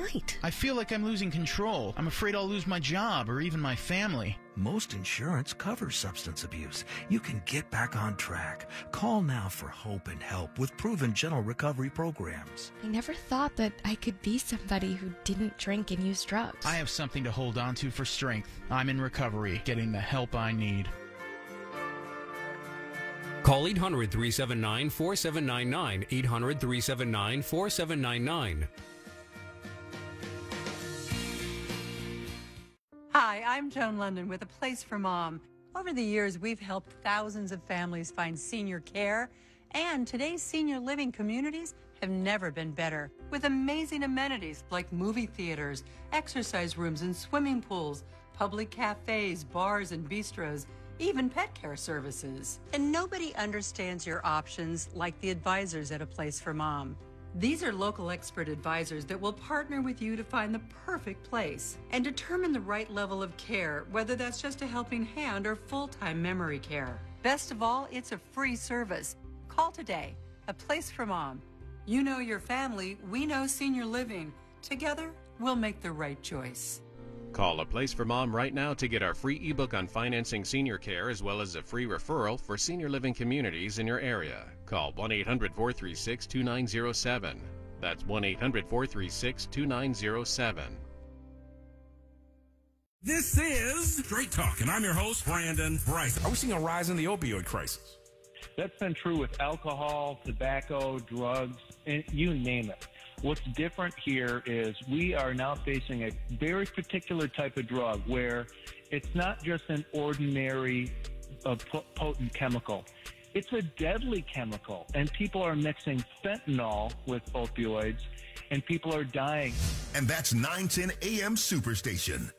night. I feel like I'm losing control. I'm afraid I'll lose my job or even my family. Most insurance covers substance abuse. You can get back on track. Call now for hope and help with proven gentle recovery programs. I never thought that I could be somebody who didn't drink and use drugs. I have something to hold on to for strength. I'm in recovery, getting the help I need. Call 800 379 4799. 800 379 4799. Hi, I'm Joan Lunden with A Place for Mom. Over the years, we've helped thousands of families find senior care, and today's senior living communities have never been better. With amazing amenities like movie theaters, exercise rooms, and swimming pools, public cafes, bars, and bistros, even pet care services. And nobody understands your options like the advisors at A Place for Mom. These are local expert advisors that will partner with you to find the perfect place and determine the right level of care, whether that's just a helping hand or full time memory care. Best of all, it's a free service. Call today. A Place for Mom. You know your family, we know senior living. Together, we'll make the right choice. Call A Place for Mom right now to get our free ebook on financing senior care as well as a free referral for senior living communities in your area. Call 1 800 436 2907. That's 1 800 436 2907. This is Straight Talk, and I'm your host, Brandon Brice. Are we seeing a rise in the opioid crisis? That's been true with alcohol, tobacco, drugs, and you name it. What's different here is we are now facing a very particular type of drug where it's not just an ordinary uh, potent chemical. It's a deadly chemical, and people are mixing fentanyl with opioids, and people are dying. And that's 910 AM Superstation.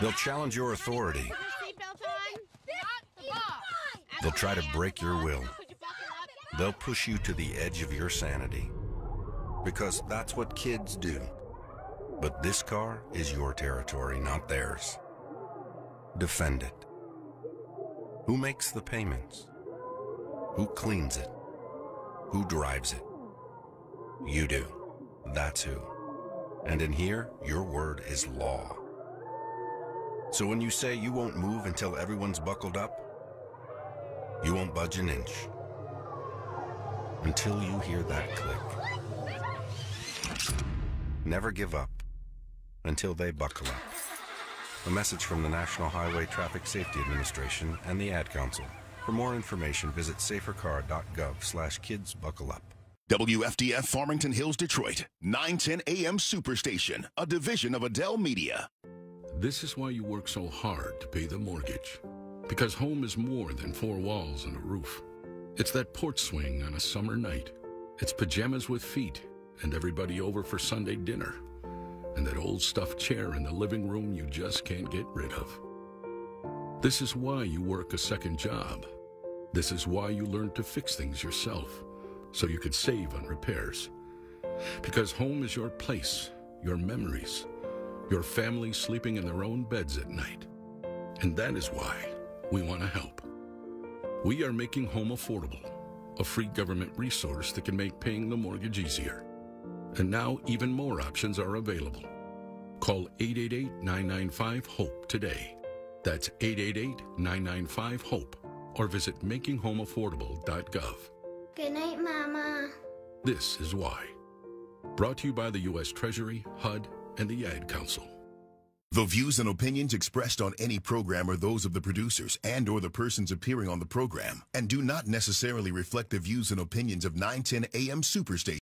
They'll challenge your authority. They'll try to break your will. They'll push you to the edge of your sanity. Because that's what kids do. But this car is your territory, not theirs. Defend it. Who makes the payments? Who cleans it? Who drives it? You do. That's who. And in here, your word is law. So when you say you won't move until everyone's buckled up, you won't budge an inch. Until you hear that click. Never give up until they buckle up. A message from the National Highway Traffic Safety Administration and the Ad Council. For more information, visit safercar.gov slash kids buckle up. WFDF Farmington Hills, Detroit, 910 AM Superstation, a division of Adell Media. This is why you work so hard to pay the mortgage. Because home is more than four walls and a roof. It's that porch swing on a summer night. It's pajamas with feet and everybody over for Sunday dinner. And that old stuffed chair in the living room you just can't get rid of. This is why you work a second job. This is why you learn to fix things yourself, so you could save on repairs. Because home is your place, your memories, your family sleeping in their own beds at night. And that is why we want to help. We are making home affordable, a free government resource that can make paying the mortgage easier. And now even more options are available. Call 888-995-HOPE today. That's 888-995-HOPE or visit makinghomeaffordable.gov. Good night, Mama. This is why. Brought to you by the U.S. Treasury, HUD, and the Ad Council. The views and opinions expressed on any program are those of the producers and or the persons appearing on the program and do not necessarily reflect the views and opinions of 910 AM Superstation.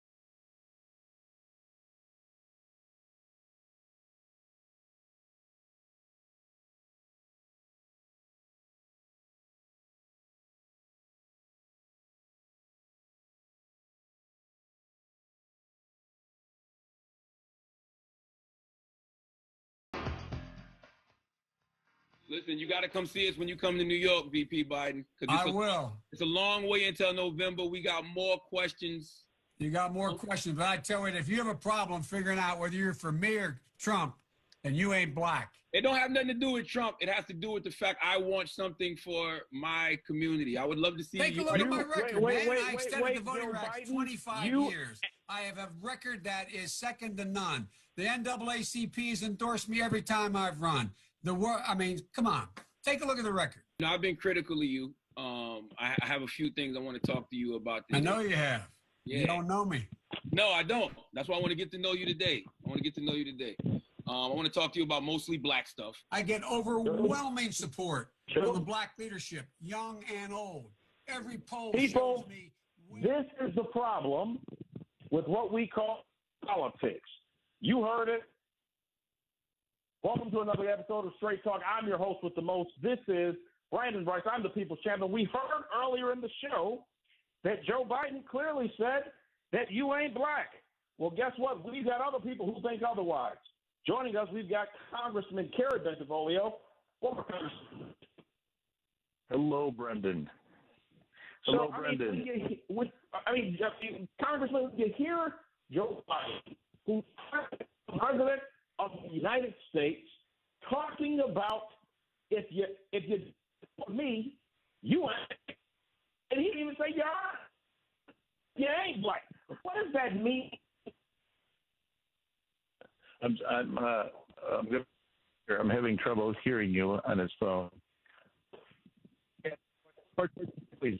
Listen, you got to come see us when you come to New York, VP Biden. I a, will. It's a long way until November. We got more questions. You got more oh. questions, but I tell you, if you have a problem figuring out whether you're for me or Trump, then you ain't black. It don't have nothing to do with Trump. It has to do with the fact I want something for my community. I would love to see Take you. a look at my record, wait, man. wait, I wait, extended wait, the voting rights 25 you- years. I have a record that is second to none. The NAACP has endorsed me every time I've run. The war. I mean, come on. Take a look at the record. You know, I've been critical of you. Um, I, I have a few things I want to talk to you about. This. I know you have. Yeah. You don't know me. No, I don't. That's why I want to get to know you today. I want to get to know you today. Um, I want to talk to you about mostly black stuff. I get overwhelming support from the black leadership, young and old. Every poll People, shows me this is the problem with what we call politics. You heard it. Welcome to another episode of Straight Talk. I'm your host with the most. This is Brandon Brice. I'm the People's Champion. We heard earlier in the show that Joe Biden clearly said that you ain't black. Well, guess what? We've got other people who think otherwise. Joining us, we've got Congressman Kerry Bentivolio. Hello, Brendan. So, Hello, I mean, Brendan. when you, when, I mean, Congressman, you hear Joe Biden, who's president of the United States, talking about if you if you for me, you ain't, and he didn't even say you are, you ain't black. What does that mean? I'm I'm uh, I'm. I'm having trouble hearing you on his phone. Please.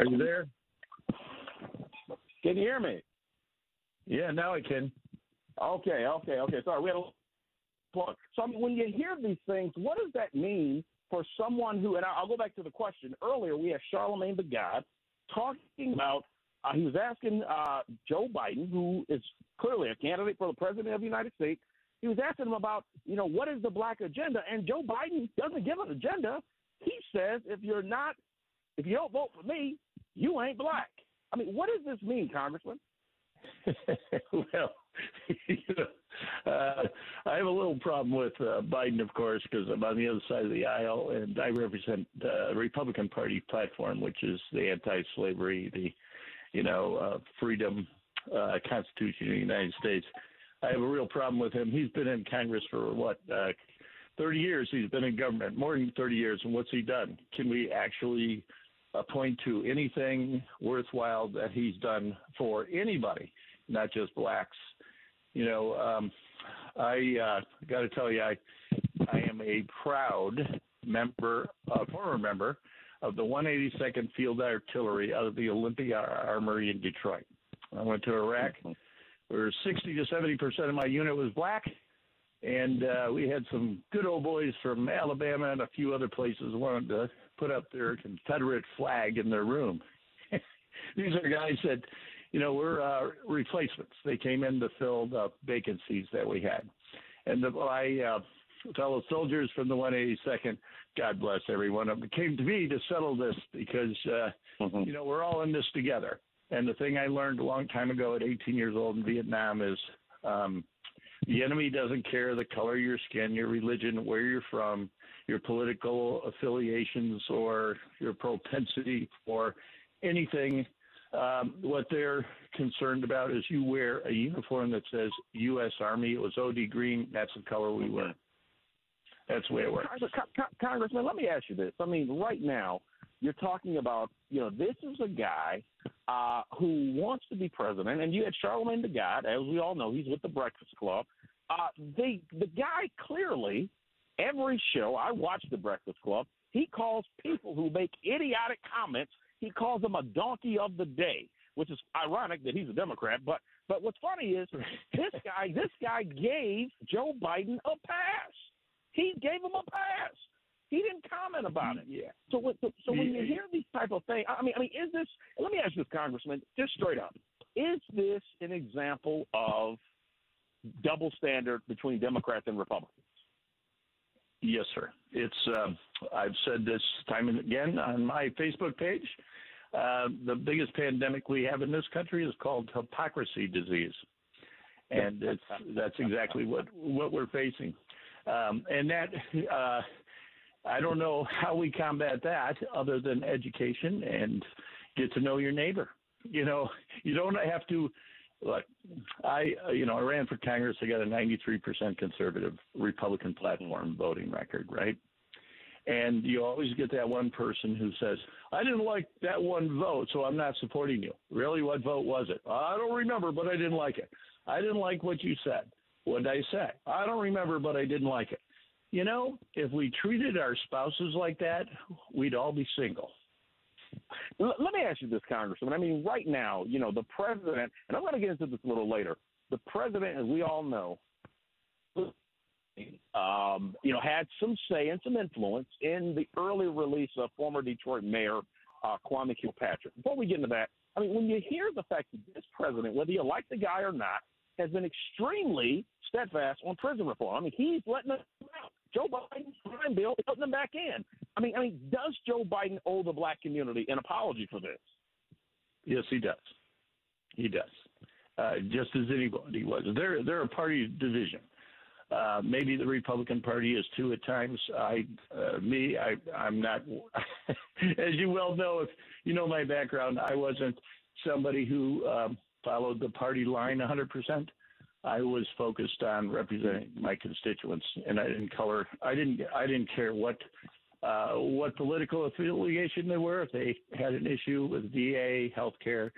Are you there? Can you hear me? Yeah, now I can. Okay, okay, okay. Sorry, we had a plug. So I mean, when you hear these things, what does that mean for someone who? And I'll go back to the question earlier. We have Charlemagne the God talking about. Uh, he was asking uh, Joe Biden, who is clearly a candidate for the president of the United States. He was asking him about, you know, what is the black agenda? And Joe Biden doesn't give an agenda. He says, if you're not, if you don't vote for me, you ain't black. I mean, what does this mean, Congressman? well, you know, uh, I have a little problem with uh, Biden, of course, because I'm on the other side of the aisle, and I represent uh, the Republican Party platform, which is the anti-slavery, the you know uh, freedom uh, Constitution of the United States. I have a real problem with him. He's been in Congress for what? Uh, 30 years he's been in government, more than 30 years, and what's he done? Can we actually uh, point to anything worthwhile that he's done for anybody, not just blacks. You know, um, I uh, got to tell you, I I am a proud member, a former member of the 182nd Field Artillery out of the Olympia Armory in Detroit. I went to Iraq. Where 60 to 70 percent of my unit was black, and uh, we had some good old boys from Alabama and a few other places wanted to put up their Confederate flag in their room. These are guys that, you know, were uh, replacements. They came in to fill the vacancies that we had. And the, my uh, fellow soldiers from the 182nd, God bless every one of them, came to me to settle this because, uh, you know, we're all in this together. And the thing I learned a long time ago at 18 years old in Vietnam is um, the enemy doesn't care the color of your skin, your religion, where you're from, your political affiliations, or your propensity for anything. Um, what they're concerned about is you wear a uniform that says U.S. Army. It was OD green. That's the color we wear. That's the way it works. Con- Con- Congressman, let me ask you this. I mean, right now, you're talking about, you know, this is a guy uh, who wants to be president, and you had Charlemagne the God, as we all know, he's with the Breakfast Club. Uh, the the guy clearly, every show I watch the Breakfast Club, he calls people who make idiotic comments. He calls them a donkey of the day, which is ironic that he's a Democrat. But but what's funny is this guy this guy gave Joe Biden a pass. He gave him a pass. He didn't comment about it. Yeah. So, when- so, so when you hear these type of things, I mean, I mean, is this? Let me ask this, Congressman, just straight up: Is this an example of double standard between Democrats and Republicans? Yes, sir. It's um, I've said this time and again on my Facebook page. Uh, the biggest pandemic we have in this country is called hypocrisy disease, and it's that's exactly what what we're facing. Um, and that uh, I don't know how we combat that other than education and get to know your neighbor. You know, you don't have to. Look, I uh, you know I ran for Congress. I got a 93% conservative Republican platform voting record, right? And you always get that one person who says, I didn't like that one vote, so I'm not supporting you. Really, what vote was it? I don't remember, but I didn't like it. I didn't like what you said. What did I say? I don't remember, but I didn't like it. You know, if we treated our spouses like that, we'd all be single. L- let me ask you this, Congressman. I mean, right now, you know, the president, and I'm going to get into this a little later. The president, as we all know, um, you know, had some say and some influence in the early release of former Detroit Mayor uh, Kwame Kilpatrick. Before we get into that, I mean, when you hear the fact that this president, whether you like the guy or not, has been extremely steadfast on prison reform. I mean, he's letting out. Joe Biden's crime bill is putting them back in. I mean, I mean, does Joe Biden owe the black community an apology for this? Yes, he does. He does. Uh, just as anybody was. They're they're a party division. Uh, maybe the Republican Party is too at times. I, uh, me, I, I'm not. as you well know, if you know my background, I wasn't somebody who um, followed the party line 100%. I was focused on representing my constituents, and I didn't color. I didn't. I didn't care what uh, what political affiliation they were. If they had an issue with VA, healthcare,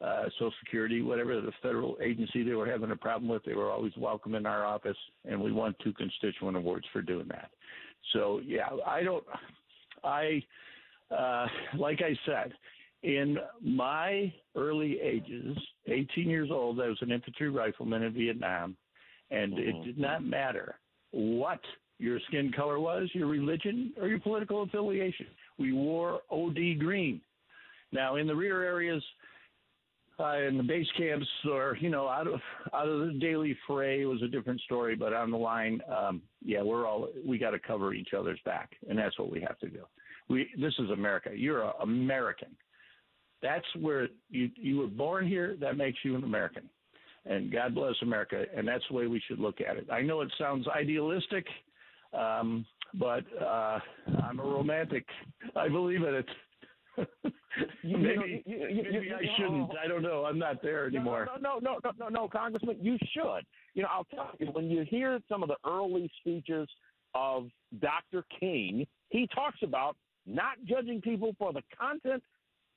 uh, Social Security, whatever the federal agency they were having a problem with, they were always welcome in our office, and we won two constituent awards for doing that. So yeah, I don't. I uh, like I said, in my early ages, 18 years old, I was an infantry rifleman in Vietnam, and mm-hmm. it did not matter what your skin color was, your religion, or your political affiliation. We wore OD green. Now, in the rear areas, uh, in the base camps, or you know, out of out of the daily fray was a different story. But on the line, um, yeah, we're all we got to cover each other's back, and that's what we have to do. We this is America. You're an American. That's where you you were born here. That makes you an American, and God bless America. And that's the way we should look at it. I know it sounds idealistic, um, but uh, I'm a romantic. I believe in it. you, maybe, you know, you, maybe I shouldn't. I don't know. I'm not there anymore. No, no, no, no, no, no, Congressman. You should. You know, I'll tell you when you hear some of the early speeches of Dr. King, he talks about not judging people for the content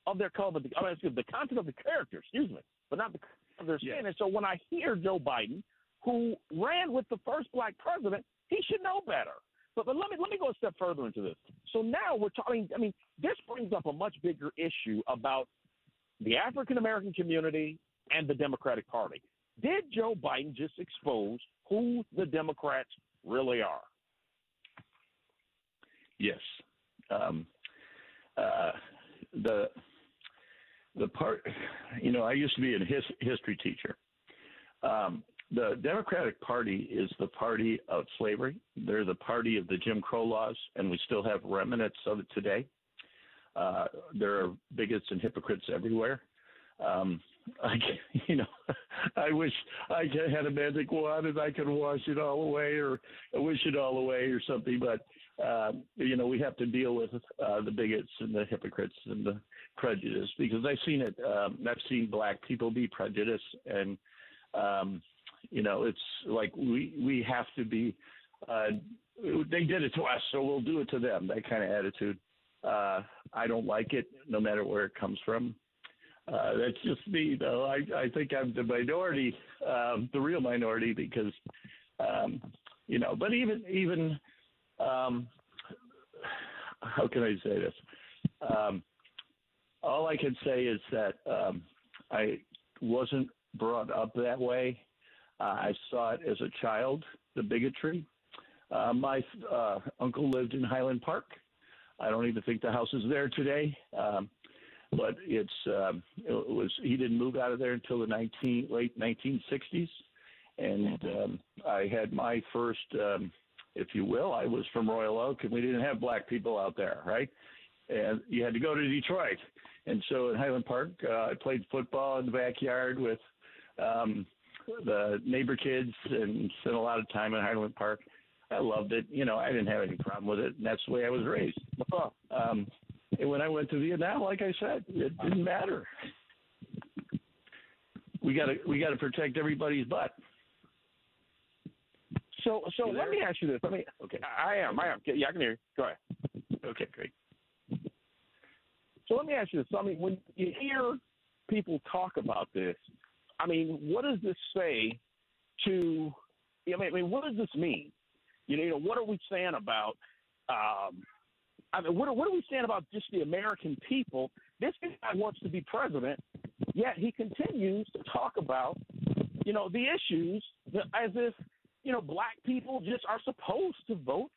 of their color, but the, I mean, excuse, the content of the character, excuse me, but not the of their skin. And so when I hear Joe Biden, who ran with the first black president, he should know better. But, but let me let me go a step further into this. So now we're talking. I mean, this brings up a much bigger issue about the African American community and the Democratic Party. Did Joe Biden just expose who the Democrats really are? Yes. Um, uh, the the part, you know, I used to be a his, history teacher. Um, the Democratic Party is the party of slavery. They're the party of the Jim Crow laws, and we still have remnants of it today. Uh, there are bigots and hypocrites everywhere. Um, I, you know, I wish I had a magic wand and I could wash it all away, or wish it all away, or something. But uh, you know, we have to deal with uh, the bigots and the hypocrites and the prejudice because I've seen it. Um, I've seen black people be prejudiced, and um, you know, it's like we we have to be. Uh, they did it to us, so we'll do it to them. That kind of attitude. Uh, I don't like it, no matter where it comes from. Uh, that's just me, though. I, I think I'm the minority, um, the real minority, because um, you know. But even even um, how can I say this? Um, all I can say is that um, I wasn't brought up that way. Uh, I saw it as a child, the bigotry. Uh, my uh, uncle lived in Highland Park. I don't even think the house is there today, um, but it's um, it was he didn't move out of there until the 19 late 1960s, and um, I had my first, um, if you will, I was from Royal Oak, and we didn't have black people out there, right? And you had to go to Detroit, and so in Highland Park, uh, I played football in the backyard with um, the neighbor kids and spent a lot of time in Highland Park. I loved it. You know, I didn't have any problem with it, and that's the way I was raised. Um, and when I went to Vietnam, like I said, it didn't matter. We got to we got to protect everybody's butt. So, so let me ask you this. Let me. Okay, I am. I am. Yeah, I can hear you. Go ahead. Okay, great. So let me ask you this. I mean, when you hear people talk about this, I mean, what does this say to? I mean, I mean, what does this mean? You know, what are we saying about? Um, I mean, what are, what are we saying about just the American people? This guy wants to be president, yet he continues to talk about, you know, the issues as if you know black people just are supposed to vote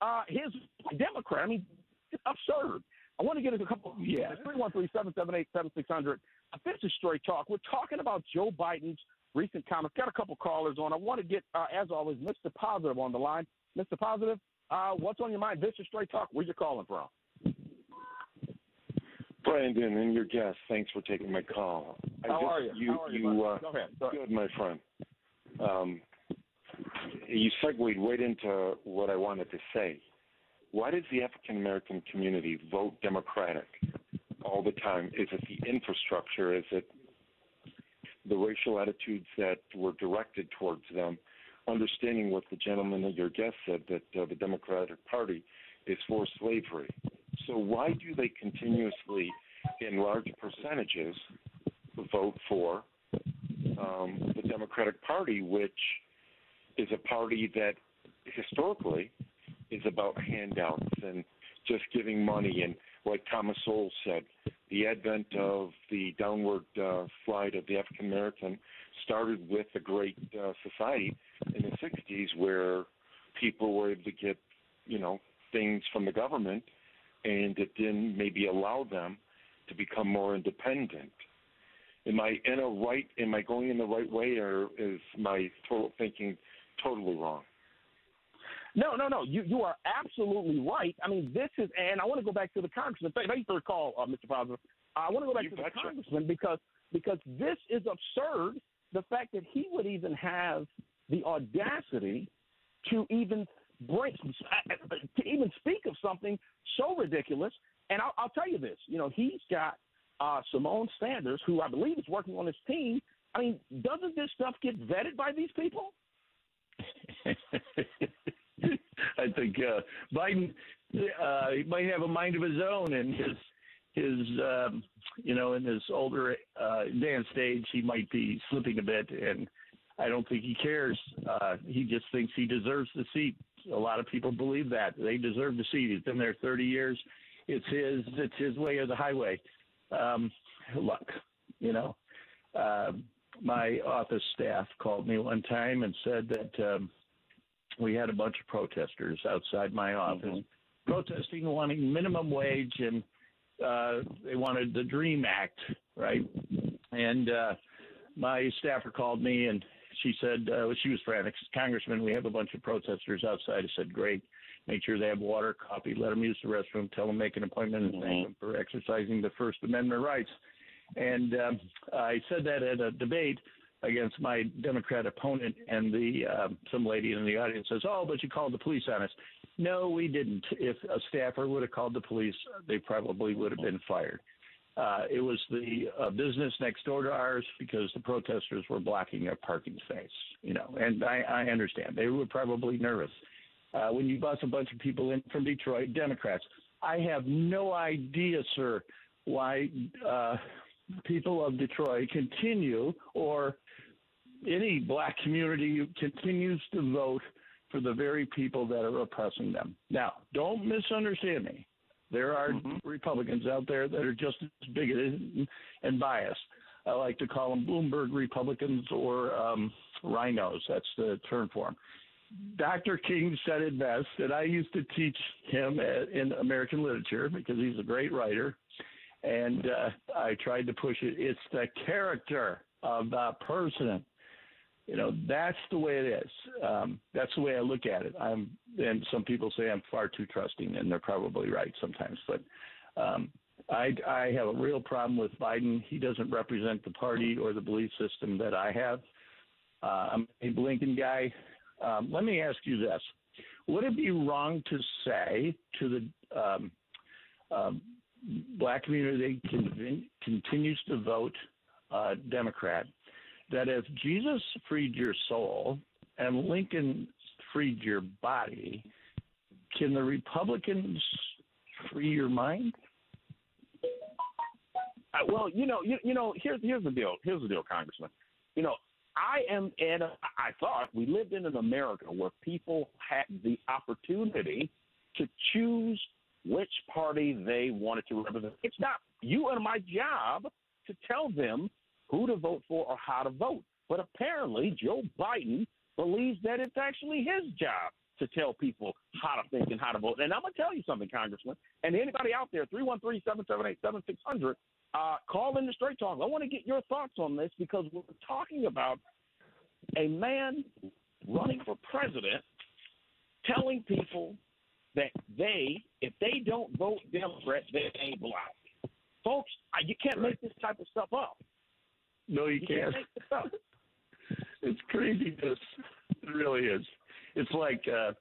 uh, his Democrat. I mean, it's absurd. I want to get into a couple. Yeah. Three one three seven seven eight seven six hundred. This is straight talk. We're talking about Joe Biden's recent comments. Got a couple callers on. I want to get, uh, as always, Mr. Positive on the line. Mr. Positive, uh, what's on your mind? This is straight talk. Where you calling from? Brandon and your guest, thanks for taking my call. I How just, are you? You, How are you, you, buddy? uh, Go ahead. Go ahead. good, my friend. Um, you segued right into what I wanted to say. Why does the African American community vote Democratic all the time? Is it the infrastructure? Is it the racial attitudes that were directed towards them? Understanding what the gentleman that your guest said that uh, the Democratic Party is for slavery. So why do they continuously, in large percentages, vote for um, the Democratic Party, which is a party that historically is about handouts and just giving money. And like Thomas Sowell said, the advent of the downward uh, slide of the African American started with the Great uh, Society in the 60s, where people were able to get, you know, things from the government, and it didn't maybe allow them to become more independent. Am I in a right? Am I going in the right way, or is my total thinking totally wrong? No, no, no. You you are absolutely right. I mean, this is, and I want to go back to the congressman. Thank you for the call, uh, Mr. Positive. I want to go back You to the congressman because because this is absurd. The fact that he would even have the audacity to even bring to even speak of something so ridiculous. And I'll, I'll tell you this. You know, he's got uh, Symone Sanders, who I believe is working on his team. I mean, doesn't this stuff get vetted by these people? I think uh, Biden uh, he might have a mind of his own, and his his um, you know in his older uh, advanced age, he might be slipping a bit, and I don't think he cares. Uh, he just thinks he deserves the seat. A lot of people believe that they deserve the seat. He's been there 30 years. It's his. It's his way or the highway. Um, look, you know. Um, my office staff called me one time and said that um, we had a bunch of protesters outside my office protesting, wanting minimum wage, and uh, they wanted the Dream Act, right? And uh, my staffer called me and she said uh, she was frantic. Congressman, we have a bunch of protesters outside. I said, great. Make sure they have water, coffee, let them use the restroom, tell them make an appointment, and thank them for exercising the First Amendment rights. And um, I said that at a debate against my Democrat opponent, and the um, some lady in the audience says, "Oh, but you called the police on us." No, we didn't. If a staffer would have called the police, they probably would have been fired. Uh, it was the uh, business next door to ours because the protesters were blocking a parking space, you know, and I, I understand they were probably nervous. Uh, when you bus a bunch of people in from Detroit, Democrats, I have no idea, sir, why uh, people of Detroit continue or any black community continues to vote for the very people that are oppressing them. Now, don't misunderstand me. There are Republicans out there that are just as bigoted and biased. I like to call them Bloomberg Republicans or um, RINOs. That's the term for them. Dr. King said it best, and I used to teach him at, in American literature because he's a great writer. And uh, I tried to push it. It's the character of the person. You know, that's the way it is. Um, that's the way I look at it. I'm, and some people say I'm far too trusting, and they're probably right sometimes. But um, I, I have a real problem with Biden. He doesn't represent the party or the belief system that I have. Uh, I'm a Lincoln guy. Um, let me ask you this: Would it be wrong to say to the um, um, black community continues to vote uh, Democrat that if Jesus freed your soul and Lincoln freed your body, can the Republicans free your mind? Uh, well, you know, you, you know, here's here's the deal. Here's the deal, Congressman. You know, I am, and I thought we lived in an America where people had the opportunity to choose which party they wanted to represent. It's not you and my job to tell them who to vote for or how to vote. But apparently, Joe Biden believes that it's actually his job to tell people how to think and how to vote. And I'm going to tell you something, Congressman, and anybody out there, 313 778 7600, uh, call in the Straight Talk. I want to get your thoughts on this because we're talking about a man running for president telling people that they, if they don't vote Democrat, they ain't black. Folks, you can't make this type of stuff up. No, you, can't. can't make this up. it's craziness. It really is. It's like uh,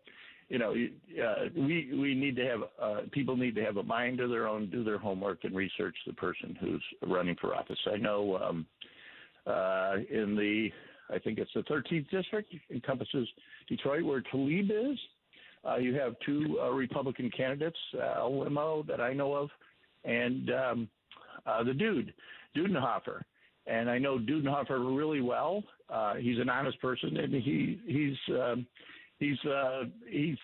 you know, uh, we we need to have uh, people need to have a mind of their own, do their homework, and research the person who's running for office. I know um, uh, in the I think it's the 13th district encompasses Detroit, where Tlaib is. Uh, you have two uh, Republican candidates, uh, Limo that I know of, and um, uh, the dude, Dudenhoefer. And I know Dudenhoefer really well. Uh, he's an honest person, and he he's um, he's uh, he's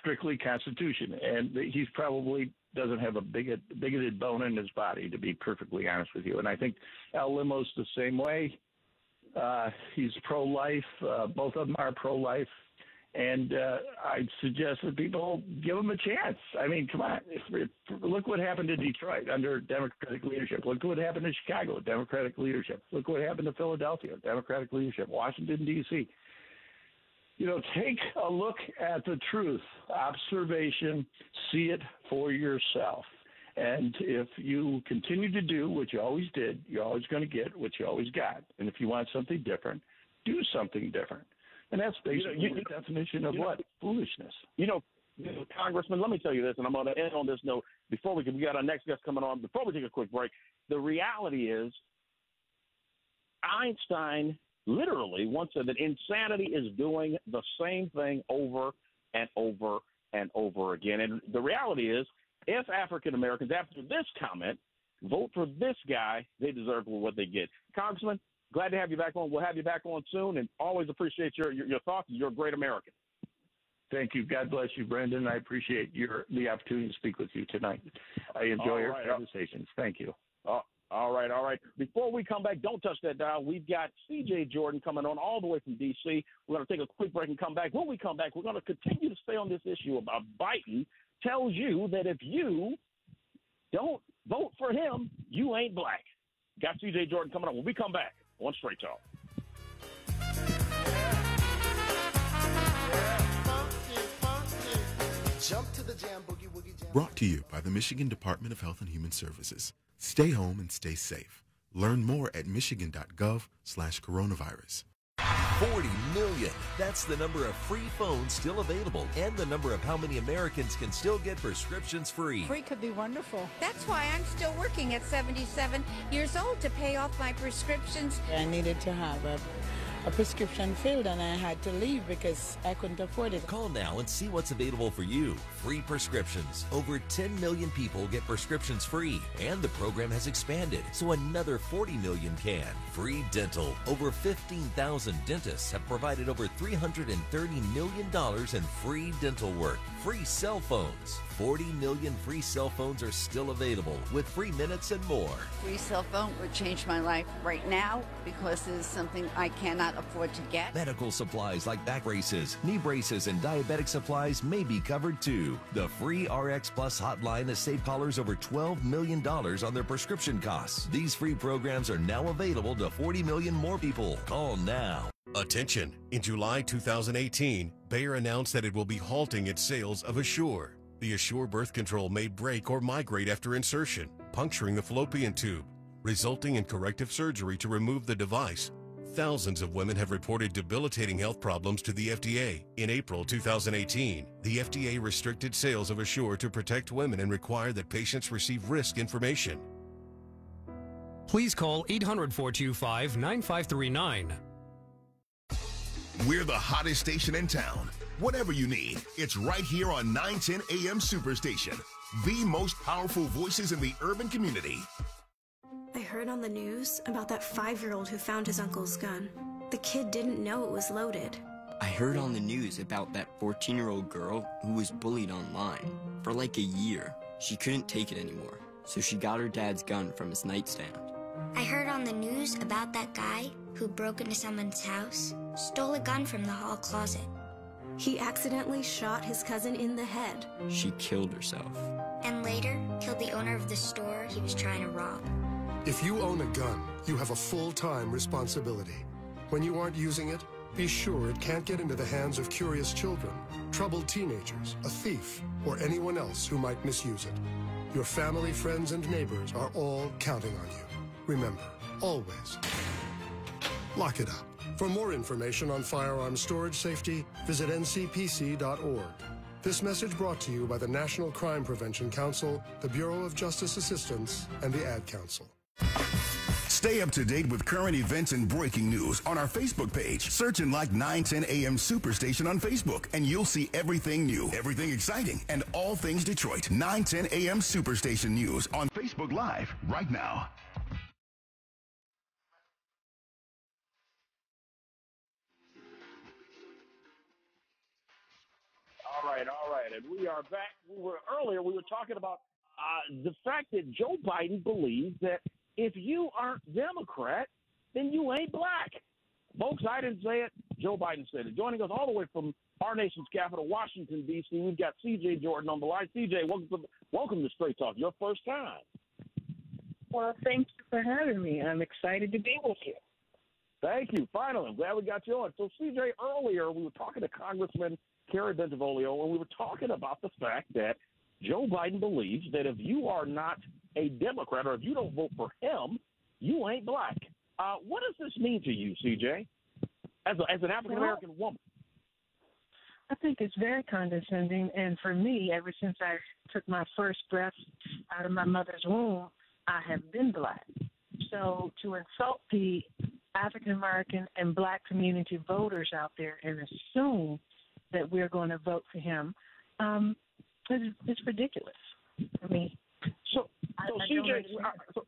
strictly Constitution, and he's probably doesn't have a bigot, bigoted bone in his body, to be perfectly honest with you. And I think Al Limo's the same way. Uh, he's pro-life. Uh, both of them are pro-life, and uh, I'd suggest that people give them a chance. I mean, come on, if, if, look what happened to Detroit under Democratic leadership. Look what happened to Chicago, Democratic leadership. Look what happened to Philadelphia, Democratic leadership. Washington D.C. You know, take a look at the truth, observation, see it for yourself. And if you continue to do what you always did, you're always going to get what you always got. And if you want something different, do something different. And that's You know, you- the definition of you know- what? Foolishness. You know, you know, Congressman, let me tell you this, and I'm going to end on this note before we can, we got our next guest coming on. Before we take a quick break, the reality is Einstein literally once said that insanity is doing the same thing over and over and over again. And the reality is, if African Americans, after this comment, vote for this guy, they deserve what they get. Congressman, glad to have you back on. We'll have you back on soon, and always appreciate your your, your thoughts. You're a great American. Thank you. God bless you, Brendan. I appreciate your the opportunity to speak with you tonight. I enjoy our right. conversations. Thank you. Oh, all right, all right. Before we come back, don't touch that dial. We've got CJ Jordan coming on all the way from D.C. We're going to take a quick break and come back. When we come back, we're going to continue to stay on this issue about Biden tells you that if you don't vote for him, you ain't black. Got CJ Jordan coming on. When we come back on Straight Talk. Jump to the jam, boogie woogie jam. Brought to you by the Michigan Department of Health and Human Services. Stay home and stay safe. Learn more at michigan.gov slash coronavirus. 40 million. That's the number of free phones still available and the number of how many Americans can still get prescriptions free. Free could be wonderful. That's why I'm still working at 77 years old to pay off my prescriptions. I needed to have a, a prescription filled and I had to leave because I couldn't afford it. Call now and see what's available for you. Free prescriptions. Over 10 million people get prescriptions free, and the program has expanded, so another 40 million can. Free dental. Over 15,000 dentists have provided over $330 million in free dental work. Free cell phones. 40 million free cell phones are still available with free minutes and more. Free cell phone would change my life right now because it is something I cannot afford to get. Medical supplies like back braces, knee braces, and diabetic supplies may be covered too. The free RX Plus hotline has saved callers over $12 million on their prescription costs. These free programs are now available to 40 million more people. Call now. Attention! In July 2018, Bayer announced that it will be halting its sales of Essure. The Essure birth control may break or migrate after insertion, puncturing the fallopian tube, resulting in corrective surgery to remove the device. Thousands of women have reported debilitating health problems to the FDA. In April 2018, the FDA restricted sales of Essure to protect women and require that patients receive risk information. Please call 800 425 9539. We're the hottest station in town. Whatever you need, it's right here on 910 AM Superstation. The most powerful voices in the urban community. I heard on the news about that five year old who found his uncle's gun. The kid didn't know it was loaded. I heard on the news about that 14 year old girl who was bullied online for like a year. She couldn't take it anymore, so she got her dad's gun from his nightstand. I heard on the news about that guy who broke into someone's house, stole a gun from the hall closet. He accidentally shot his cousin in the head. She killed herself. And later, killed the owner of the store he was trying to rob. If you own a gun, you have a full-time responsibility. When you aren't using it, be sure it can't get into the hands of curious children, troubled teenagers, a thief, or anyone else who might misuse it. Your family, friends, and neighbors are all counting on you. Remember, always, lock it up. For more information on firearm storage safety, visit ncpc.org. This message brought to you by the National Crime Prevention Council, the Bureau of Justice Assistance, and the Ad Council. Stay up to date with current events and breaking news on our Facebook page. Search and like 910 AM Superstation on Facebook, and you'll see everything new, everything exciting, and all things Detroit. 910 AM Superstation News on Facebook Live right now. We are back. We were earlier, we were talking about uh, the fact that Joe Biden believes that if you aren't Democrat, then you ain't black. Folks, I didn't say it. Joe Biden said it. Joining us all the way from our nation's capital, Washington, D.C., we've got C.J. Jordan on the line. C.J., welcome to, welcome to Straight Talk. Your first time. Well, thank you for having me. I'm excited to be with you. Thank you. Finally, I'm glad we got you on. So, CJ, earlier we were talking to Congressman Kerry Bentivolio, and we were talking about the fact that Joe Biden believes that if you are not a Democrat or if you don't vote for him, you ain't black. Uh, what does this mean to you, CJ, as, a, as an African American Well, woman? I think it's very condescending, and for me, ever since I took my first breath out of my mother's womb, I have been black. So to insult the African American and black community voters out there and assume that we're going to vote for him, um, it's, it's ridiculous. I mean, so I, so I CJ, uh, so,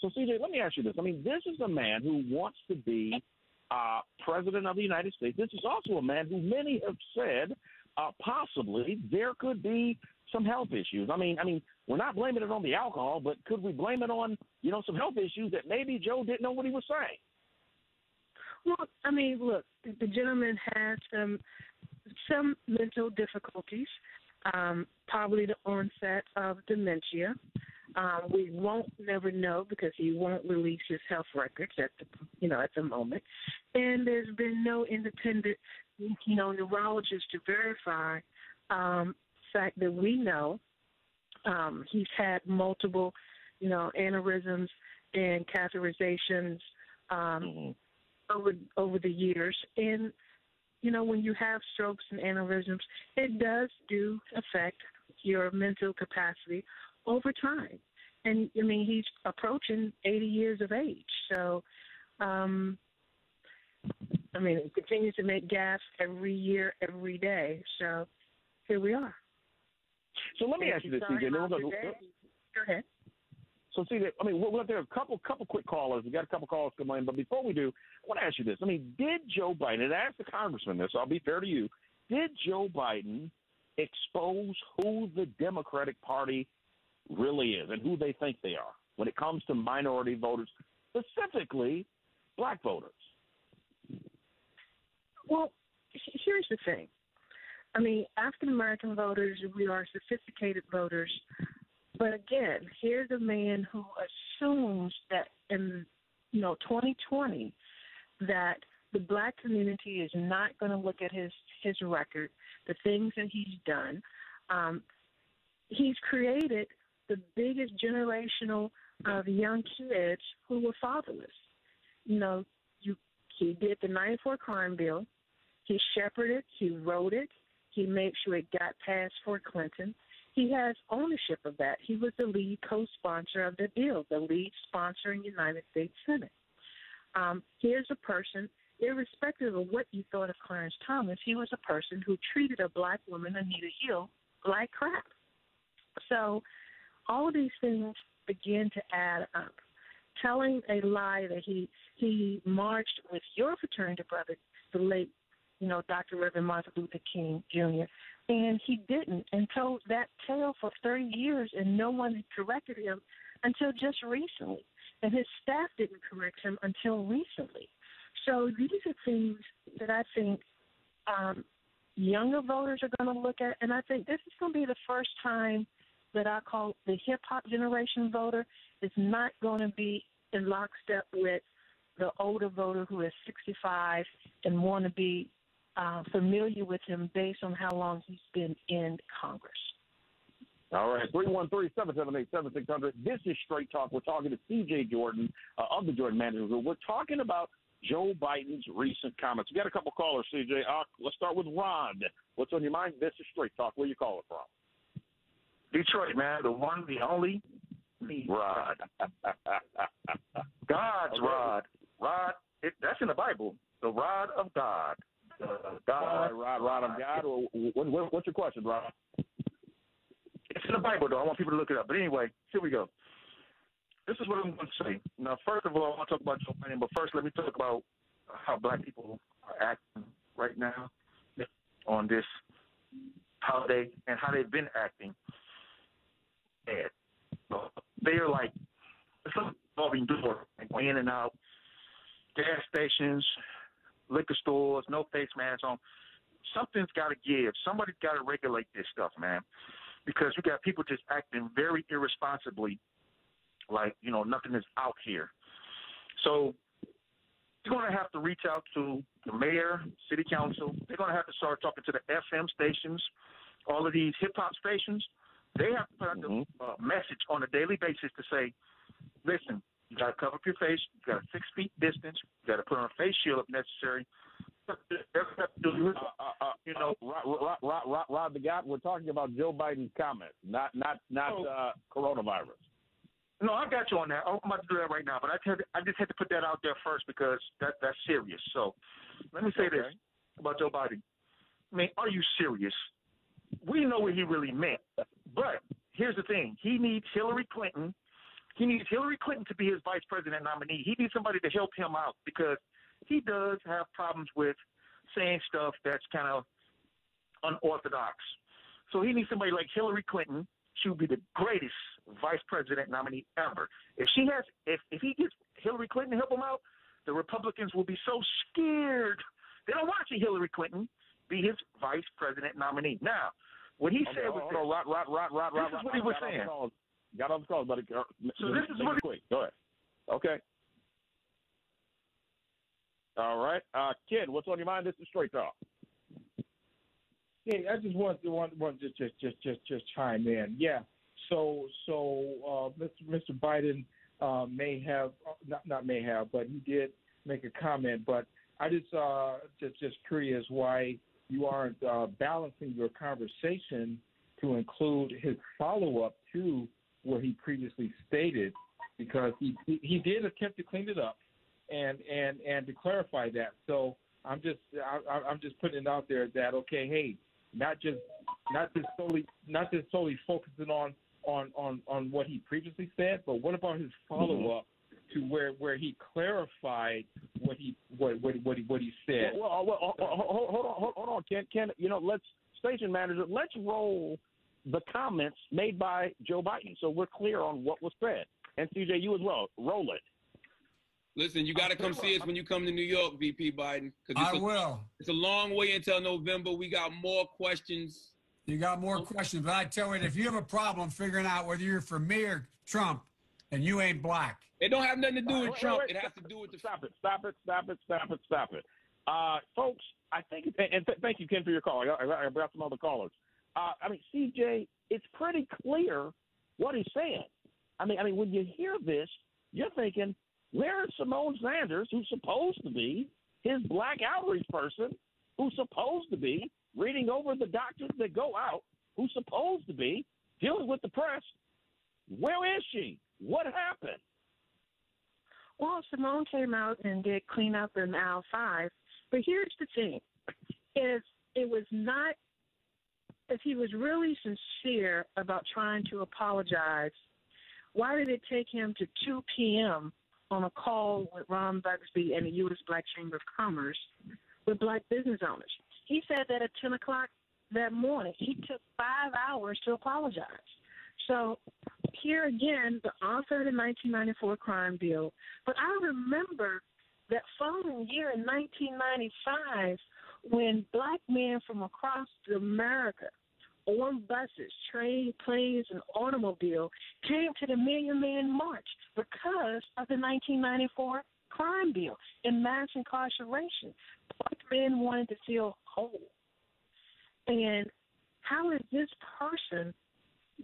so CJ, let me ask you this. I mean, this is a man who wants to be uh, president of the United States. This is also a man who many have said uh, possibly there could be some health issues. I mean, I mean, we're not blaming it on the alcohol, but could we blame it on you know some health issues that maybe Joe didn't know what he was saying? Well, I mean, look, the gentleman has some some mental difficulties, um, probably the onset of dementia. Um, we won't never know because he won't release his health records at the you know at the moment, and there's been no independent you know neurologist to verify um, fact that we know. Um, he's had multiple you know aneurysms and catheterizations um, over over the years, and you know when you have strokes and aneurysms, it does do affect your mental capacity over time. And I mean, he's approaching 80 years of age, so um, I mean, it continues to make gas every year, every day. So here we are. So let me ask you this, CJ. Then off we're gonna- today- Go ahead. So see that I mean we're, we're there a couple couple quick callers. We got a couple callers coming in, but before we do, I want to ask you this. I mean, did Joe Biden? And I asked the congressman this. So I'll be fair to you. Did Joe Biden expose who the Democratic Party really is and who they think they are when it comes to minority voters, specifically black voters? Well, here's the thing. I mean, African American voters, we are sophisticated voters. But again, here's a man who assumes that in you know 2020 that the black community is not going to look at his his record, the things that he's done. Um, he's created the biggest generational of young kids who were fatherless. You know, you He did the 94 crime bill. He shepherded, he wrote it, he made sure it got passed for Clinton. He has ownership of that. He was the lead co sponsor of the bill, the lead sponsor in United States Senate. Um, here's a person, irrespective of what you thought of Clarence Thomas, he was a person who treated a black woman, Anita Hill, like crap. So all of these things begin to add up. Telling a lie that he he marched with your fraternity brother, the late, you know, Dr. Reverend Martin Luther King Jr. And he didn't, and told that tale for 30 years, and no one corrected him until just recently. And his staff didn't correct him until recently. So these are things that I think um, younger voters are going to look at, and I think this is going to be the first time that I call the hip hop generation voter is not going to be in lockstep with the older voter who is 65 and want to be uh, familiar with him based on how long he's been in Congress. All right, 313-778-7600. This is Straight Talk. We're talking to CJ Jordan uh, of the Jordan Management Group. We're talking about Joe Biden's recent comments. We got a couple callers, CJ. Uh, let's start with Rod. What's on your mind? This is Straight Talk. Where you calling from? Detroit, man. The one, the only, Rod. God's rod. Rod, it, that's in the Bible. The rod of God. Uh, God. Right, Rod, Rod of God. What, what, what's your question, Rod? It's in the Bible, though. I want people to look it up. But anyway, here we go. This is what I'm going to say. Now, first of all, I want to talk about Joe Biden, but first, let me talk about how black people are acting right now on this holiday and how they've been acting. They are like, it's like revolving door, like in and out. Gas stations, liquor stores, no face masks on. Something's got to give. Somebody's got to regulate this stuff, man because you got people just acting very irresponsibly, like you know nothing is out here. So you're going to have to reach out to the mayor, city council. They're going to have to start talking to the FM stations, all of these hip hop stations. They have to put out the uh, message on a daily basis to say, listen, you got to cover up your face. You got a six feet distance. You got to put on a face shield if necessary. Uh, uh, you know, Rod, Rod, Rod, Rod the God, we're talking about Joe Biden's comments, not not not Oh. uh, coronavirus. No, I got you on that. I'm about to do that right now, but I had I just had to put that out there first because that that's serious. So let me say this about Joe Biden. I mean, are you serious? We know what he really meant, but here's the thing: he needs Hillary Clinton. He needs Hillary Clinton to be his vice president nominee. He needs somebody to help him out because he does have problems with saying stuff that's kind of unorthodox. So he needs somebody like Hillary Clinton. She would be the greatest vice president nominee ever. If she has, if if he gets Hillary Clinton to help him out, the Republicans will be so scared. They don't want to see Hillary Clinton be his vice president nominee. Now, what he Okay, said was this. on, Rod, Rod, Rod, Rod, This Rod, is what he was saying. calls. Got off the calls, buddy. uh, So this is what quick. Go ahead. Okay. All right, uh, kid, what's on your mind? This is straight talk. Yeah, I just want to want, want to just just just just chime in. Yeah. So so uh, Mr. Mr. Biden uh, may have not not may have, but he did make a comment. But I just uh, just just curious why you aren't uh, balancing your conversation to include his follow up to what he previously stated, because he he, did attempt to clean it up and and and to clarify that. So I'm just I, I'm just putting it out there that okay, hey, not just not just solely not just solely focusing on on on on what he previously said, but what about his mm-hmm. follow up to where where he clarified what he what what what he, what he said? Well, well, uh, uh, well, hold, hold, hold on, hold, hold on, Ken. Ken, you know, let's station manager. Let's roll the comments made by Joe Biden, so we're clear on what was said. And CJ, you as well. Roll it. Listen, you got to come see us when you come to New York, VP Biden. 'cause I it's a, will. It's a long way until November. We got more questions. You got more questions, but I tell you, if you have a problem figuring out whether you're for me or Trump, and you ain't black. It don't have nothing to do with wait, Trump. wait, It has to do with the. Stop it! Stop it! Stop it! Stop it! Stop it! Uh, folks, I think, and, and th- thank you, Ken, for your call. I got, I got- I got some other callers. Uh, I mean, CJ, it's pretty clear what he's saying. I mean, I mean, when you hear this, you're thinking, where is Symone Sanders, who's supposed to be his black outreach person, who's supposed to be reading over the documents that go out, who's supposed to be dealing with the press. Where is she? What happened? Well, Symone came out and did clean up in aisle five. But here's the thing: if it was not, if he was really sincere about trying to apologize, why did it take him to 2 p.m. on a call with Ron Busby and the U.S. Black Chamber of Commerce with black business owners? He said that at 10 o'clock that morning. He took five hours to apologize. So here again, the author of the 1994 crime bill. But I remember that following year in 1995 when black men from across America on buses, trains, planes, and automobile came to the Million Man March because of the 1994 crime bill and mass incarceration. Black men wanted to feel whole. And how is this person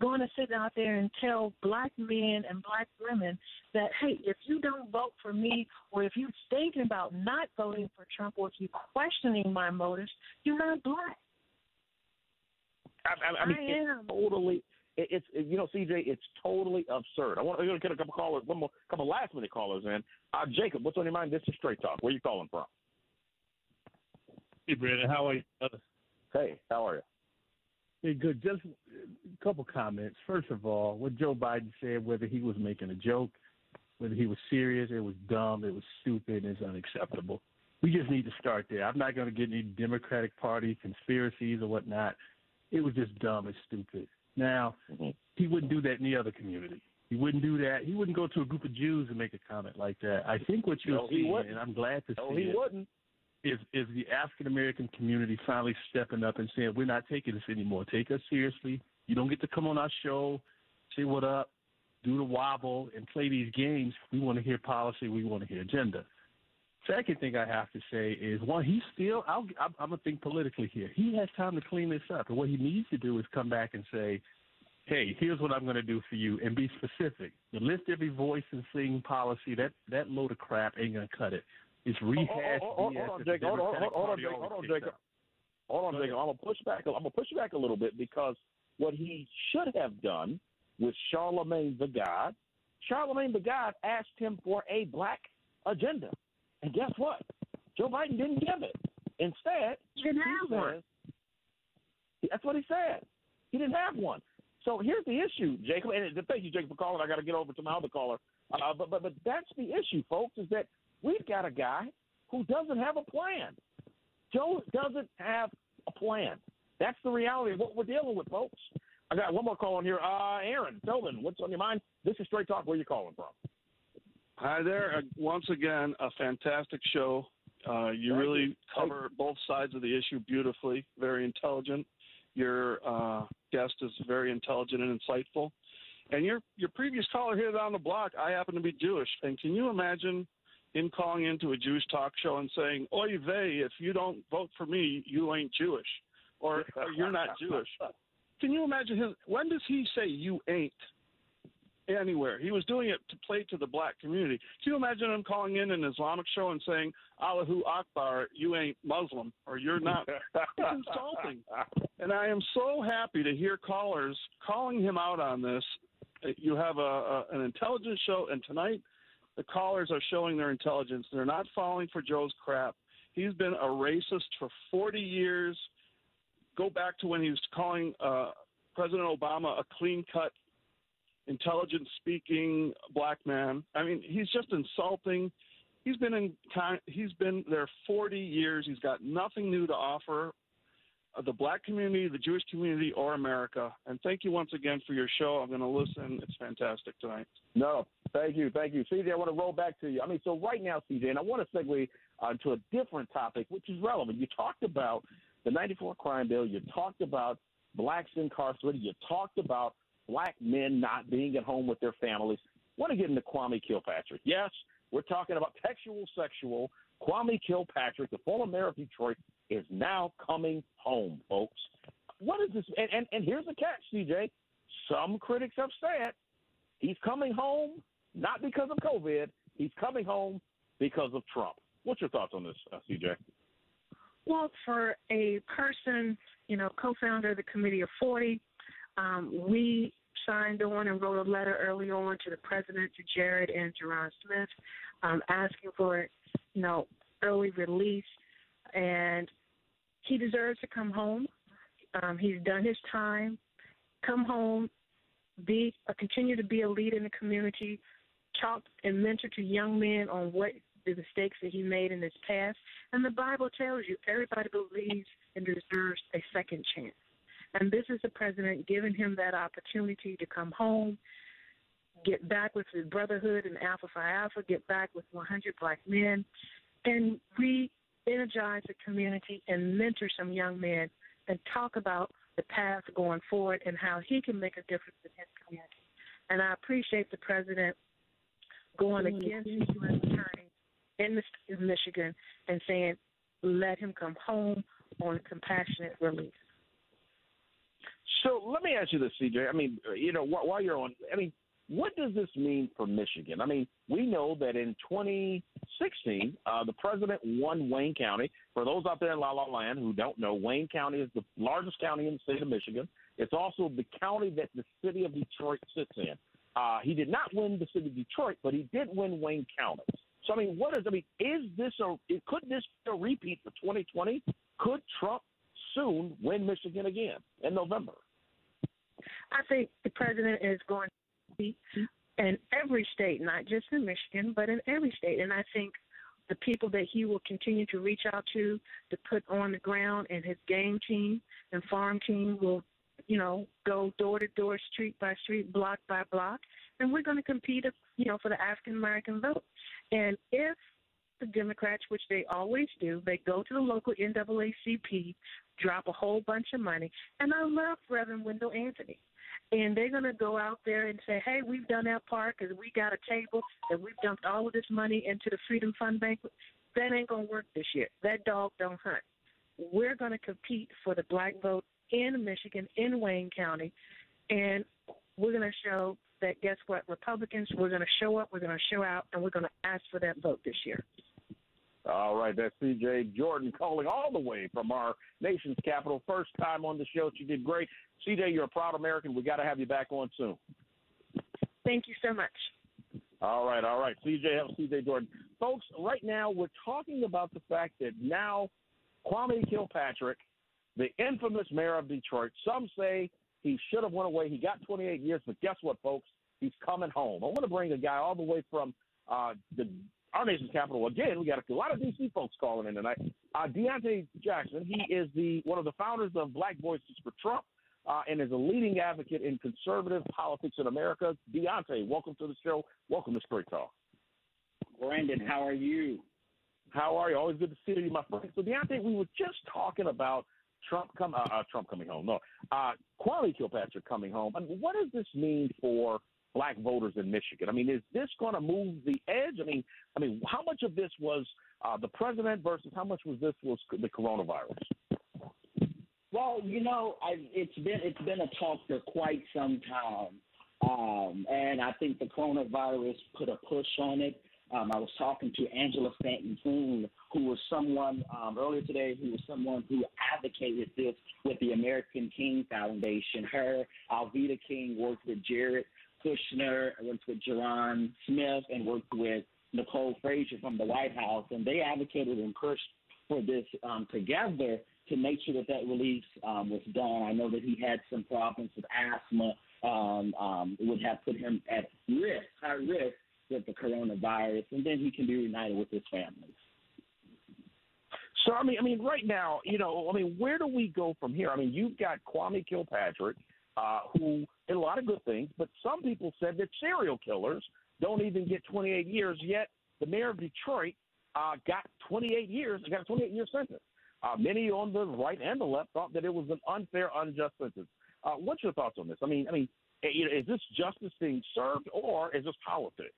going to sit out there and tell black men and black women that, hey, if you don't vote for me, or if you're thinking about not voting for Trump, or if you're questioning my motives, you're not black? I, I, I mean, I it's totally. It, it's it, you know, CJ, it's totally absurd. I want to get a couple callers, one more, couple last minute callers in. Uh, Jacob, what's on your mind? This is Straight Talk. Where are you calling from? Hey, Brandon, how are you? Hey, how are you? Hey, good. Just a couple comments. First of all, what Joe Biden said, whether he was making a joke, whether he was serious, it was dumb, it was stupid, it's unacceptable. We just need to start there. I'm not going to get any Democratic Party conspiracies or whatnot. It was just dumb and stupid. Now, mm-hmm. he wouldn't do that in the other community. He wouldn't do that. He wouldn't go to a group of Jews and make a comment like that. I think what you're No, seeing, and I'm glad to No, see he it, wouldn't. Is is the African American community finally stepping up and saying we're not taking this anymore. Take us seriously. You don't get to come on our show, say what up, do the wobble, and play these games. We want to hear policy. We want to hear agenda. Second thing I have to say is one, he's still. I'll, I'm, I'm gonna think politically here. He has time to clean this up, and what he needs to do is come back and say, "Hey, here's what I'm going to do for you," and be specific. The lift every voice and sing policy that that load of crap ain't gonna cut it. It's rehash Hold, on, that Jacob. Hold on, Democratic hold on, Party Jacob. Hold on, kicks Jacob. Hold on, Go Jacob. I'm gonna push back. I'm gonna push you back a little bit because what he should have done with Charlemagne the God, Charlemagne the God asked him for a black agenda, and guess what? Joe Biden didn't give it. Instead, he didn't have he one. says- That's what he said. He didn't have one. So here's the issue, Jacob. And thank you, Jacob, for calling. I got to get over to my other caller. Uh, but but but that's the issue, folks. Is that we've got a guy who doesn't have a plan. Joe doesn't have a plan. That's the reality of what we're dealing with, folks. I got one more call on here. Uh, Aaron Tobin, what's on your mind? This is Straight Talk. Where are you calling from? Hi there. Uh, once again, a fantastic show. Uh, you Thank really you. cover both sides of the issue beautifully. Very intelligent. Your uh, guest is very intelligent and insightful. And your your previous caller here down the block, I happen to be Jewish. And can you imagine him calling into a Jewish talk show and saying, "Oy vey, if you don't vote for me, you ain't Jewish, or, or you're not Jewish." Can you imagine him? When does he say "you ain't"? anywhere. He was doing it to play to the black community. Can you imagine him calling in an Islamic show and saying, Allahu Akbar, you ain't Muslim or you're not? It's insulting. And I am so happy to hear callers calling him out on this. You have a, a an intelligent show, and tonight the callers are showing their intelligence. They're not falling for Joe's crap. He's been a racist for 40 years. Go back to when he was calling uh, President Obama a clean cut intelligent speaking black man. I mean, he's just insulting. He's been in he's been there 40 years. He's got nothing new to offer the black community, the Jewish community, or America. And thank you once again for your show. I'm going to listen. It's fantastic tonight. No, thank you, thank you, CJ. I want to roll back to you. I mean, so right now, CJ, and I want to segue uh, to a different topic, which is relevant. You talked about the '94 crime bill. You talked about blacks incarcerated. You talked about black men not being at home with their families. I want to get into Kwame Kilpatrick. Yes, we're talking about textual sexual. Kwame Kilpatrick, the former mayor of Detroit, is now coming home, folks. What is this? And, and, and here's the catch, CJ. Some critics have said he's coming home not because of COVID. He's coming home because of Trump. What's your thoughts on this, uh, CJ? Well, for a person, you know, co-founder of the Committee of 40, um, we signed on and wrote a letter early on to the president, to Jared and Ja'Ron Smith, um, asking for, you know, early release. And he deserves to come home. Um, he's done his time. Come home, be uh, continue to be a leader in the community, talk and mentor to young men on what the mistakes that he made in his past. And the Bible tells you everybody believes and deserves a second chance. And this is the president giving him that opportunity to come home, get back with his brotherhood and Alpha Phi Alpha, get back with 100 black men, and re energize the community and mentor some young men and talk about the path going forward and how he can make a difference in his community. And I appreciate the president going against the U.S. attorney in, the, in Michigan and saying, let him come home on compassionate release. So let me ask you this, CJ. I mean, you know, while you're on, I mean, what does this mean for Michigan? I mean, we know that in 2016, uh, the president won Wayne County. For those out there in La La Land who don't know, Wayne County is the largest county in the state of Michigan. It's also the county that the city of Detroit sits in. Uh, he did not win the city of Detroit, but he did win Wayne County. So I mean, what is? I mean, is this a? Could this be a repeat for 2020? Could Trump soon win Michigan again in November? I think the president is going in every state, not just in Michigan, but in every state. And I think the people that he will continue to reach out to to put on the ground and his game team and farm team will, you know, go door to door, street by street, block by block, and we're going to compete, you know, for the African American vote. And if the Democrats, which they always do, they go to the local NAACP, drop a whole bunch of money, and I love Reverend Wendell Anthony and they're going to go out there and say, "Hey, we've done our part because we got a table and we've dumped all of this money into the Freedom Fund banquet." That ain't going to work this year. That dog don't hunt. We're going to compete for the black vote in Michigan, in Wayne County, and we're going to show that guess what, Republicans, we're going to show up, we're going to show out, and we're going to ask for that vote this year. All right, that's CJ Jordan calling all the way from our nation's capital. First time on the show. She did great. CJ, you're a proud American. We got to have you back on soon. Thank you so much. All right, all right. CJ, CJ Jordan. Folks, right now we're talking about the fact that now Kwame Kilpatrick, the infamous mayor of Detroit, some say he should have went away. He got 28 years, but guess what, folks? He's coming home. I want to bring a guy all the way from uh, the our nation's capital again. We got a lot of DC folks calling in tonight. Uh, Deontay Jackson, he is the one of the founders of Black Voices for Trump, uh, and is a leading advocate in conservative politics in America. Deontay, welcome to the show. Welcome to Straight Talk. Brandon, how are you? How are you? Always good to see you, my friend. So Deontay, we were just talking about Trump come uh, uh, Trump coming home. No, uh, Kwame Kilpatrick coming home. I mean, what does this mean for black voters in Michigan. I mean, is this going to move the edge? I mean, I mean, how much of this was uh, the president versus how much was this was the coronavirus? Well, you know, I, it's been it's been a talk for quite some time, um, and I think the coronavirus put a push on it. Um, I was talking to Angela Stanton King, who was someone um, earlier today, who was someone who advocated this with the American King Foundation. Her, Alveda King, worked with Jared Kushner, worked with Ja'Ron Smith, and worked with Nicole Frazier from the White House, and they advocated and pushed for this um, together to make sure that that release um, was done. I know that he had some problems with asthma, um, um, would have put him at risk, high risk with the coronavirus, and then he can be reunited with his family. So I mean, I mean, right now, you know, I mean, where do we go from here? I mean, you've got Kwame Kilpatrick, uh, who did a lot of good things, but some people said that serial killers don't even get 28 years. Yet the mayor of Detroit uh, got 28 years, got a 28 year sentence. Uh, many on the right and the left thought that it was an unfair, unjust sentence. Uh, what's your thoughts on this? I mean, I mean, eh, is this justice being served or is this politics?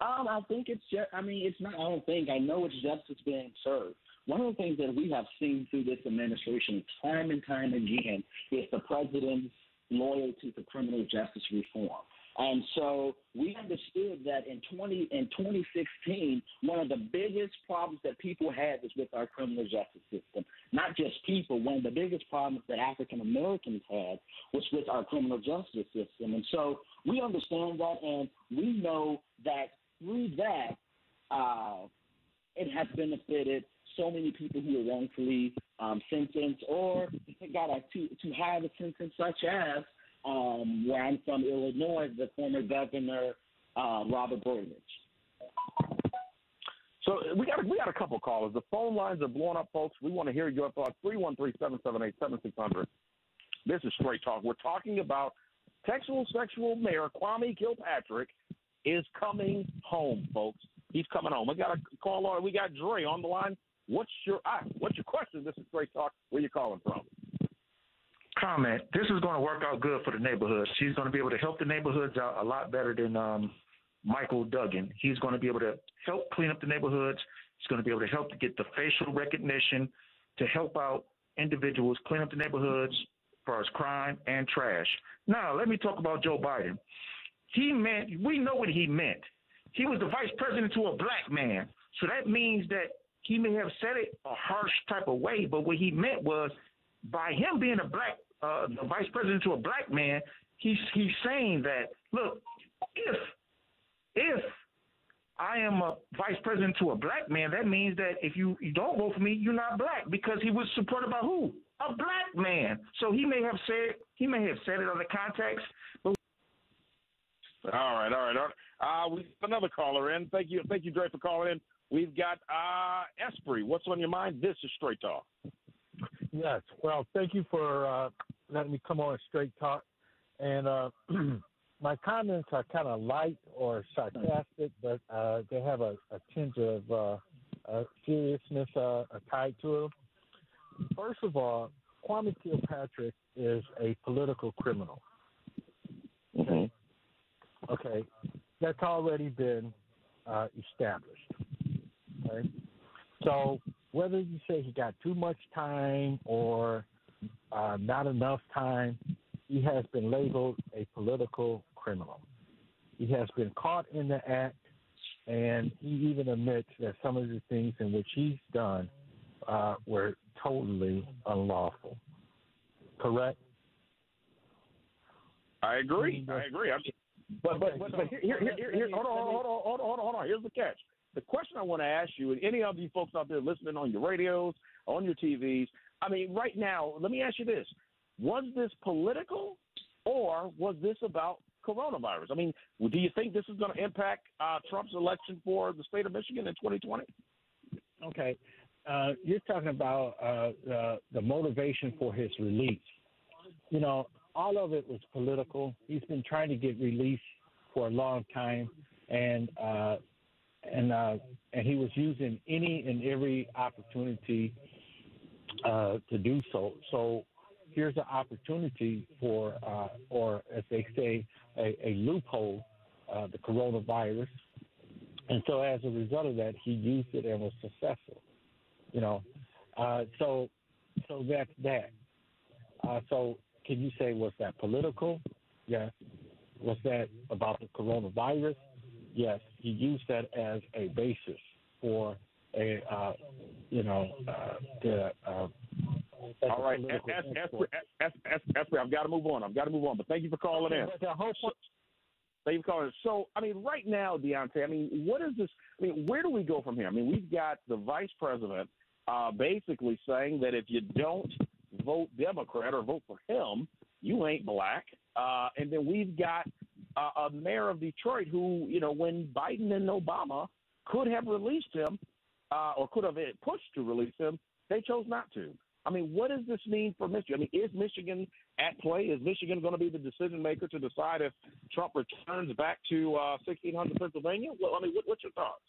Um, I think it's just. I mean, it's not. I don't think. I know it's justice being served. One of the things that we have seen through this administration, time and time again, is the president's loyalty to criminal justice reform. And so we understood that in 20 in 2016, one of the biggest problems that people had was with our criminal justice system. Not just people. One of the biggest problems that African Americans had was with our criminal justice system. And so we understand that, and we know that through that, uh, it has benefited so many people who were wrongfully um, sentenced or got a too too high of a sentence, such as um, where I'm from, Illinois, the former governor uh, Robert Burdage. So we got we got a couple callers. The phone lines are blowing up, folks. We want to hear your thoughts. 313-778-7600. This is Straight Talk. We're talking about Texas sexual mayor Kwame Kilpatrick is coming home, folks. He's coming home. We got a caller. We got Dre on the line. What's your what's your question? This is Straight Talk. Where you calling from? comment. This is going to work out good for the neighborhood. She's going to be able to help the neighborhoods out a lot better than um, Michael Duggan. He's going to be able to help clean up the neighborhoods. He's going to be able to help to get the facial recognition to help out individuals clean up the neighborhoods as far as crime and trash. Now, let me talk about Joe Biden. He meant, we know what he meant. He was the vice president to a black man. So that means that he may have said it a harsh type of way, but what he meant was by him being a black uh, the vice president to a black man, he's he's saying that look, if if I am a vice president to a black man, that means that if you, you don't vote for me, you're not black because he was supported by who? A black man. So he may have said he may have said it on the context. But all right, all right, all right. Uh, we another caller in. Thank you, thank you, Dre, for calling in. We've got uh, Esprit. What's on your mind? This is Straight Talk. Yes. Well, thank you for uh, letting me come on Straight Talk. And uh, my comments are kind of light or sarcastic, but uh, they have a, a tinge of uh, seriousness uh, tied to them. First of all, Kwame Kilpatrick is a political criminal. Mm-hmm. Okay, that's already been uh, established. So whether you say he got too much time or uh, not enough time, he has been labeled a political criminal. He has been caught in the act, and he even admits that some of the things in which he's done uh, were totally unlawful. Correct? I agree. I agree. I'm, but but but, but here, here, here, here, hold on, hold on, hold on, hold on, hold on. Here's the catch. The question I want to ask you, and any of you folks out there listening on your radios, on your TVs, I mean, right now, let me ask you this: Was this political, or was this about coronavirus? I mean, do you think this is going to impact uh, Trump's election for the state of Michigan in 2020? Okay, uh, you're talking about uh, the, the motivation for his release. You know, all of it was political. He's been trying to get released for a long time, and uh, and uh, and he was using any and every opportunity uh, to do so. So here's an opportunity for, uh, or as they say, a, a loophole, uh, the coronavirus. And so as a result of that, he used it and was successful. You know, uh, so so that's that. Uh, so can you say was that political? Yes. Was that about the coronavirus? Yes. He used that as a basis for a uh, you know uh, the. Uh, all right, Esprit, I've got to move on. I've got to move on. But thank you for calling okay, in. But the whole point, Thank you for calling. So, I mean, right now, Deontay, I mean, what is this? I mean, where do we go from here? I mean, we've got the vice president uh, basically saying that if you don't vote Democrat or vote for him, you ain't black. Uh, and then we've got a mayor of Detroit who, you know, when Biden and Obama could have released him uh, or could have pushed to release him, they chose not to. I mean, what does this mean for Michigan? I mean, is Michigan at play? Is Michigan going to be the decision maker to decide if Trump returns back to uh, 1600 Pennsylvania? Well, I mean, what, what's your thoughts?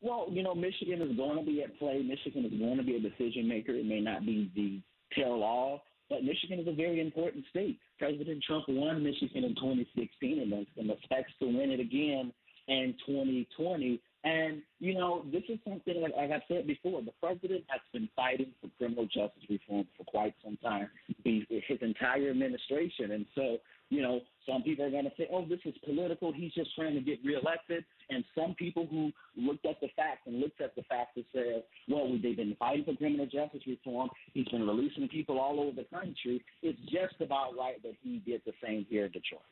Well, you know, Michigan is going to be at play. Michigan is going to be a decision maker. It may not be the tell all, but Michigan is a very important state. President Trump won Michigan in 2016 and, and expects to win it again in 2020 And, you know, this is something, like, like I said before, the president has been fighting for criminal justice reform for quite some time, his entire administration. And so, you know, some people are going to say, oh, this is political. He's just trying to get reelected. And some people who looked at the facts and looked at the facts and said, well, they've been fighting for criminal justice reform. He's been releasing people all over the country. It's just about right that he did the same here in Detroit.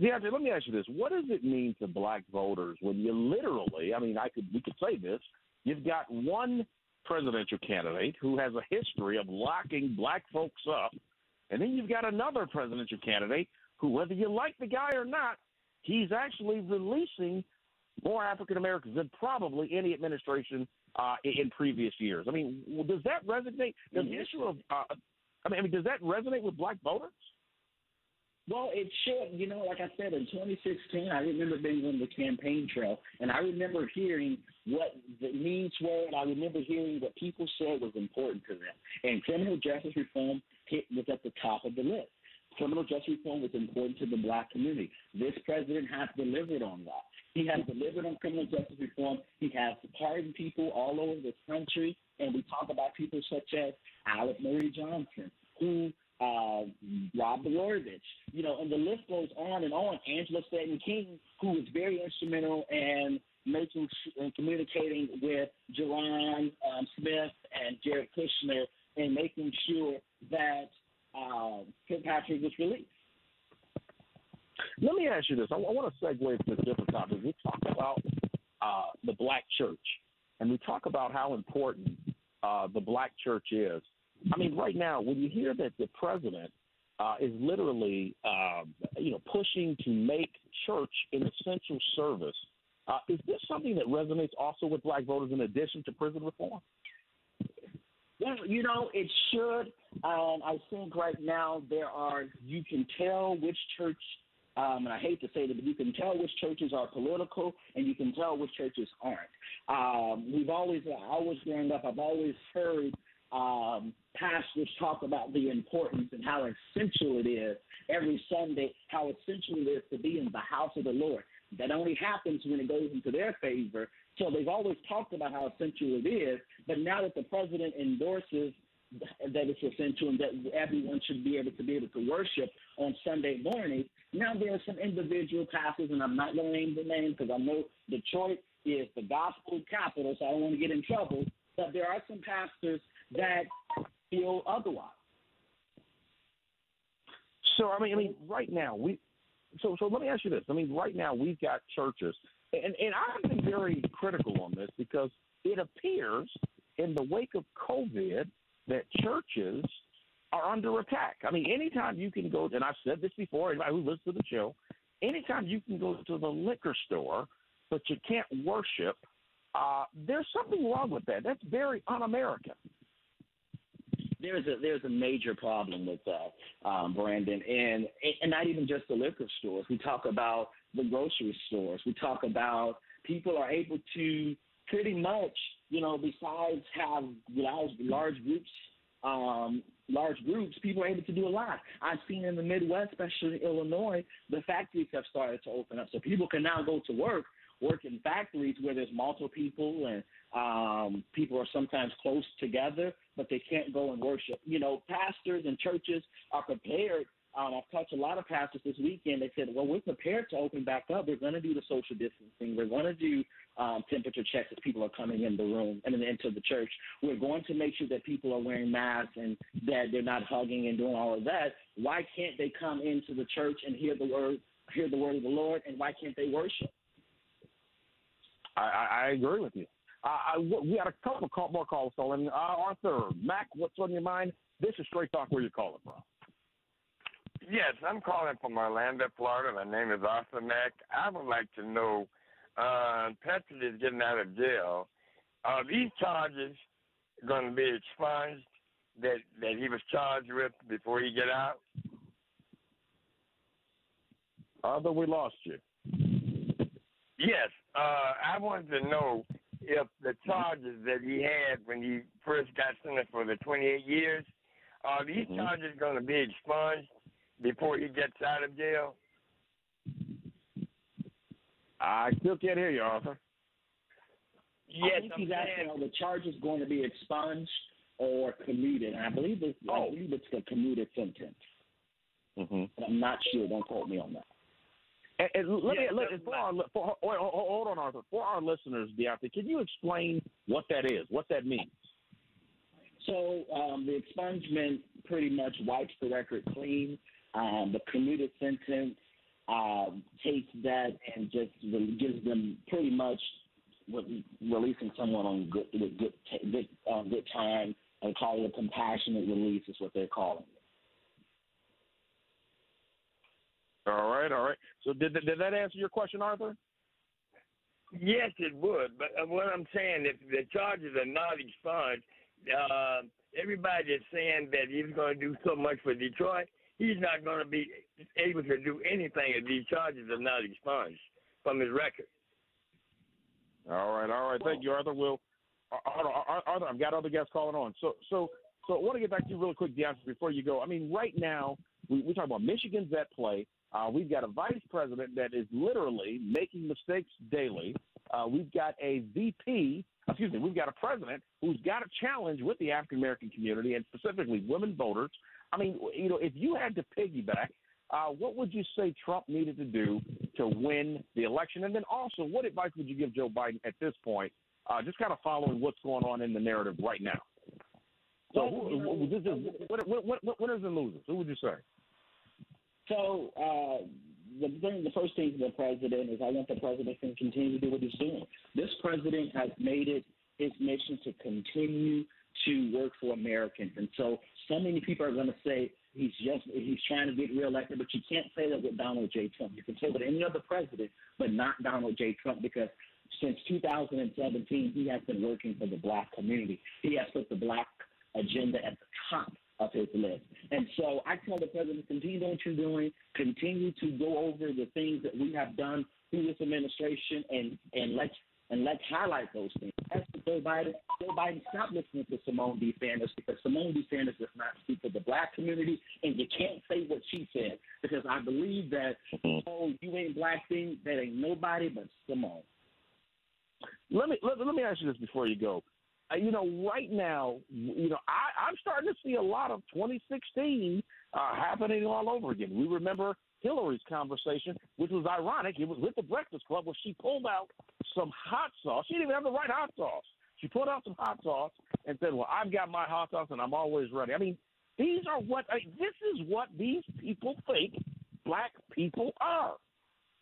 DeAndre, let me ask you this: What does it mean to black voters when you literally? I mean, I could we could say this. You've got one presidential candidate who has a history of locking black folks up, and then you've got another presidential candidate who, whether you like the guy or not, he's actually releasing more African Americans than probably any administration uh, in previous years. I mean, does that resonate? Does the issue of uh, I mean, I mean, does that resonate with black voters? Well, it should. You know, like I said, in 2016, I remember being on the campaign trail, and I remember hearing what the needs were, and I remember hearing what people said was important to them. And criminal justice reform hit, was at the top of the list. Criminal justice reform was important to the black community. This president has delivered on that. He has delivered on criminal justice reform. He has pardoned people all over the country, and we talk about people such as Alice Marie Johnson, who uh, Rod Blagojevich, you know, and the list goes on and on. Angela Stanton King, who was very instrumental in making and communicating with Ja'Ron um, Smith and Jared Kushner and making sure that uh, Kirkpatrick was released. Let me ask you this. I, I want to segue into a different topic. We talk about uh, the black church, and we talk about how important uh, the black church is I mean, right now, when you hear that the president uh, is literally, uh, you know, pushing to make church an essential service, uh, is this something that resonates also with black voters in addition to prison reform? Well, you know, it should. Um, I think right now there are, you can tell which church, um, and I hate to say that, but you can tell which churches are political and you can tell which churches aren't. Um, we've always, I was growing up, I've always heard um, pastors talk about the importance and how essential it is every Sunday, how essential it is to be in the house of the Lord. That only happens when it goes into their favor. So they've always talked about how essential it is, but now that the president endorses that it's essential and that everyone should be able to be able to worship on Sunday morning. Now there are some individual pastors, and I'm not going to name the name because I know Detroit is the gospel capital, so I don't want to get in trouble. But there are some pastors that feel otherwise. So I mean, I mean, right now we. So so let me ask you this. I mean, right now we've got churches, and and I've been very critical on this because it appears in the wake of COVID that churches are under attack. I mean, anytime you can go, and I've said this before, anybody who listens to the show, anytime you can go to the liquor store, but you can't worship, uh, there's something wrong with that. That's very un-American there's a there's a major problem with that, um, Brandon, and and not even just the liquor stores. We talk about the grocery stores. We talk about people are able to pretty much, you know, besides have large large groups, um, large groups, people are able to do a lot. I've seen in the Midwest, especially in Illinois, the factories have started to open up, so people can now go to work work in factories where there's multiple people and um, people are sometimes close together, but they can't go and worship. You know, pastors and churches are prepared. Um, I've talked to a lot of pastors this weekend. They said, well, we're prepared to open back up. We're going to do the social distancing. We're going to do um, temperature checks as people are coming in the room and into the church. We're going to make sure that people are wearing masks and that they're not hugging and doing all of that. Why can't they come into the church and hear the word, hear the word of the Lord, and why can't they worship? I, I agree with you. I, we had a couple more calls, Stolen. Uh, Arthur, Mac, what's on your mind? This is Straight Talk. Where you calling from? Yes, I'm calling from Orlando, Florida. My name is Arthur Mack. I would like to know, uh, Patrick is getting out of jail. Are these charges going to be expunged that that he was charged with before he get out? Arthur, we lost you. Yes, uh, I wanted to know if the charges that he had when he first got sentenced for the 28 years, are these mm-hmm. charges going to be expunged before he gets out of jail? I still can't hear you, Arthur. I think he's asking are the charges going to be expunged or commuted? And I believe it's I believe it's a commuted sentence. Mm-hmm. But I'm not sure. Don't quote me on that. And, and let Yeah, me it let, for our, for, hold, hold on, Arthur. For our listeners, Deontay, can you explain what that is? What that means? So um, the expungement pretty much wipes the record clean. Um, the commuted sentence um, takes that and just gives them pretty much re- releasing someone on good with good t- good, uh, good time and call it a compassionate release is what they're calling it. All right, all right. So did did that answer your question, Arthur? Yes, it would. But uh, what I'm saying, if the charges are not expunged, uh, everybody is saying that he's going to do so much for Detroit. He's not going to be able to do anything if these charges are not expunged from his record. All right, all right. Thank you, Arthur. Will Arthur, Arthur, Arthur, I've got other guests calling on. So, so, so I want to get back to you really quick, Deontay, before you go. I mean, right now we we talk about Michigan's at play. Uh, we've got a vice president that is literally making mistakes daily. Uh, we've got a VP, excuse me, we've got a president who's got a challenge with the African American community and specifically women voters. I mean, you know, if you had to piggyback, uh, what would you say Trump needed to do to win the election? And then also, what advice would you give Joe Biden at this point, uh, just kind of following what's going on in the narrative right now? So, who, who, this is, what, what, what, winners and losers? Who would you say? So uh, the thing, the first thing for the president is I want the president to continue to do what he's doing. This president has made it his mission to continue to work for Americans, and so so many people are going to say he's just he's trying to get reelected, but you can't say that with Donald J. Trump. You can say with any other president, but not Donald J. Trump because since 2017 he has been working for the black community. He has put the black agenda at the top of his list. And so I tell the president, continue doing what you're doing, continue to go over the things that we have done through this administration and, and let's and let's highlight those things. For Joe Biden, Joe Biden, stop listening to Symone B. Sanders because Symone B. Sanders does not speak for the black community, and you can't say what she said because I believe that, oh, you ain't black thing, that ain't nobody but Symone. Let me let, let me ask you this before you go. Uh, you know, right now, you know, I, I'm starting to see a lot of 2016 uh, happening all over again. We remember Hillary's conversation, which was ironic. It was with the Breakfast Club where she pulled out some hot sauce. She didn't even have the right hot sauce. She pulled out some hot sauce and said, "Well, I've got my hot sauce and I'm always ready." I mean, these are what I, this is what these people think black people are.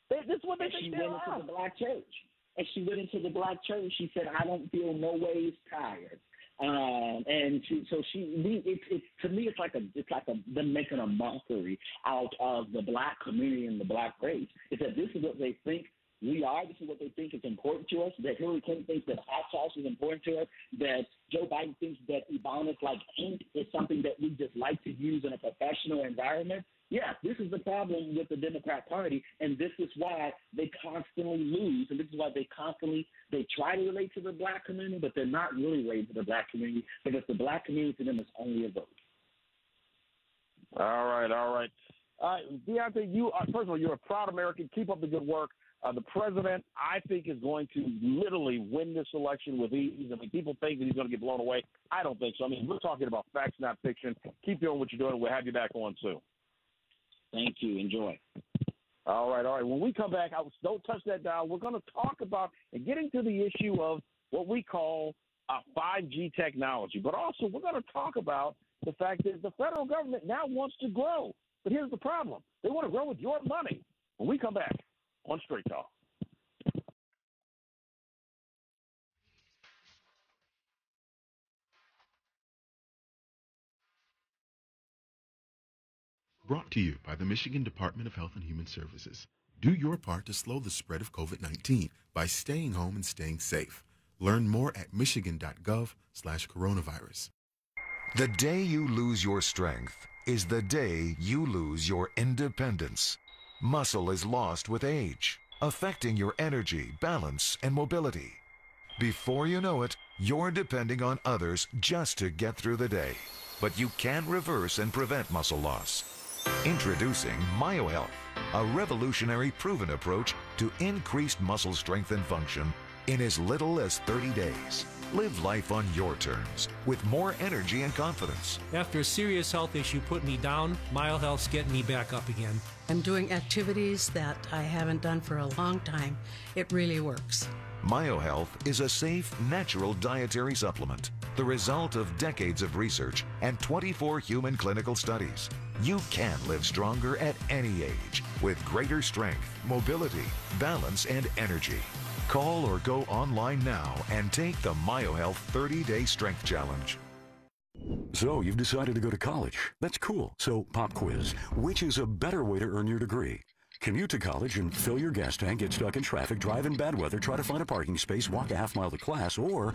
They, this is what they and think she they went are. into the black church. And she went into the black church. She said, "I don't feel no ways tired." Um, and she, so she, it, to me, it's like a, it's like a, them making a mockery out of the black community and the black race. It's that this is what they think we are. This is what they think is important to us. That Hillary Clinton thinks that hot sauce is important to us. That Joe Biden thinks that Ebonics like ink is something that we just like to use in a professional environment. Yeah, this is the problem with the Democrat Party, and this is why they constantly lose, and this is why they constantly they try to relate to the black community, but they're not really relating to the black community because the black community to them is only a vote. All right, all right. Uh, Deontay, you are, first of all, you're a proud American. Keep up the good work. Uh, the president, I think, is going to literally win this election with ease. I mean, people think that he's going to get blown away. I don't think so. I mean, we're talking about facts, not fiction. Keep doing what you're doing. We'll have you back on soon. Thank you. Enjoy. All right, all right. When we come back, I, don't touch that dial. We're going to talk about and getting to the issue of what we call uh, 5G technology, but also we're going to talk about the fact that the federal government now wants to grow. But here's the problem: they want to grow with your money. When we come back on Straight Talk. Brought to you by the Michigan Department of Health and Human Services. Do your part to slow the spread of COVID-19 by staying home and staying safe. Learn more at michigan.gov slash coronavirus. The day you lose your strength is the day you lose your independence. Muscle is lost with age, affecting your energy, balance, and mobility. Before you know it, you're depending on others just to get through the day. But you can reverse and prevent muscle loss. Introducing MyoHealth, a revolutionary proven approach to increased muscle strength and function in as little as 30 days. Live life on your terms with more energy and confidence. After a serious health issue put me down, MyoHealth's getting me back up again. I'm doing activities that I haven't done for a long time. It really works. MyoHealth is a safe, natural dietary supplement, the result of decades of research and 24 human clinical studies. You can live stronger at any age with greater strength, mobility, balance, and energy. Call or go online now and take the MyoHealth 30 Day Strength Challenge. So you've decided to go to college. That's cool. So, pop quiz. Which is a better way to earn your degree? Commute to college and fill your gas tank, get stuck in traffic, drive in bad weather, try to find a parking space, walk a half mile to class, or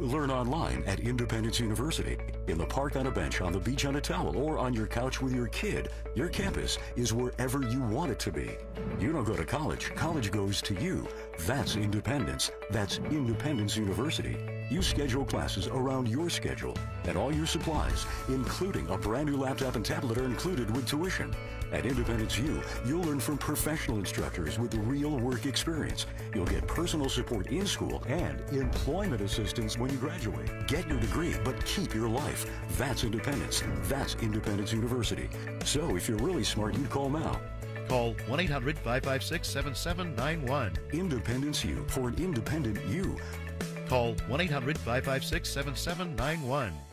learn online at Independence University. In the park on a bench, on the beach on a towel, or on your couch with your kid, your campus is wherever you want it to be. You don't go to college, college goes to you. That's independence. That's Independence University. You schedule classes around your schedule, and all your supplies, including a brand new laptop and tablet, are included with tuition. At Independence U, you'll learn from professional instructors with real work experience. You'll get personal support in school and employment assistance when you graduate. Get your degree, but keep your life. That's independence. That's Independence University. So if you're really smart, you call now. Call 1 800 556 7791. Independence U for an independent you. Call 1 800 556 7791.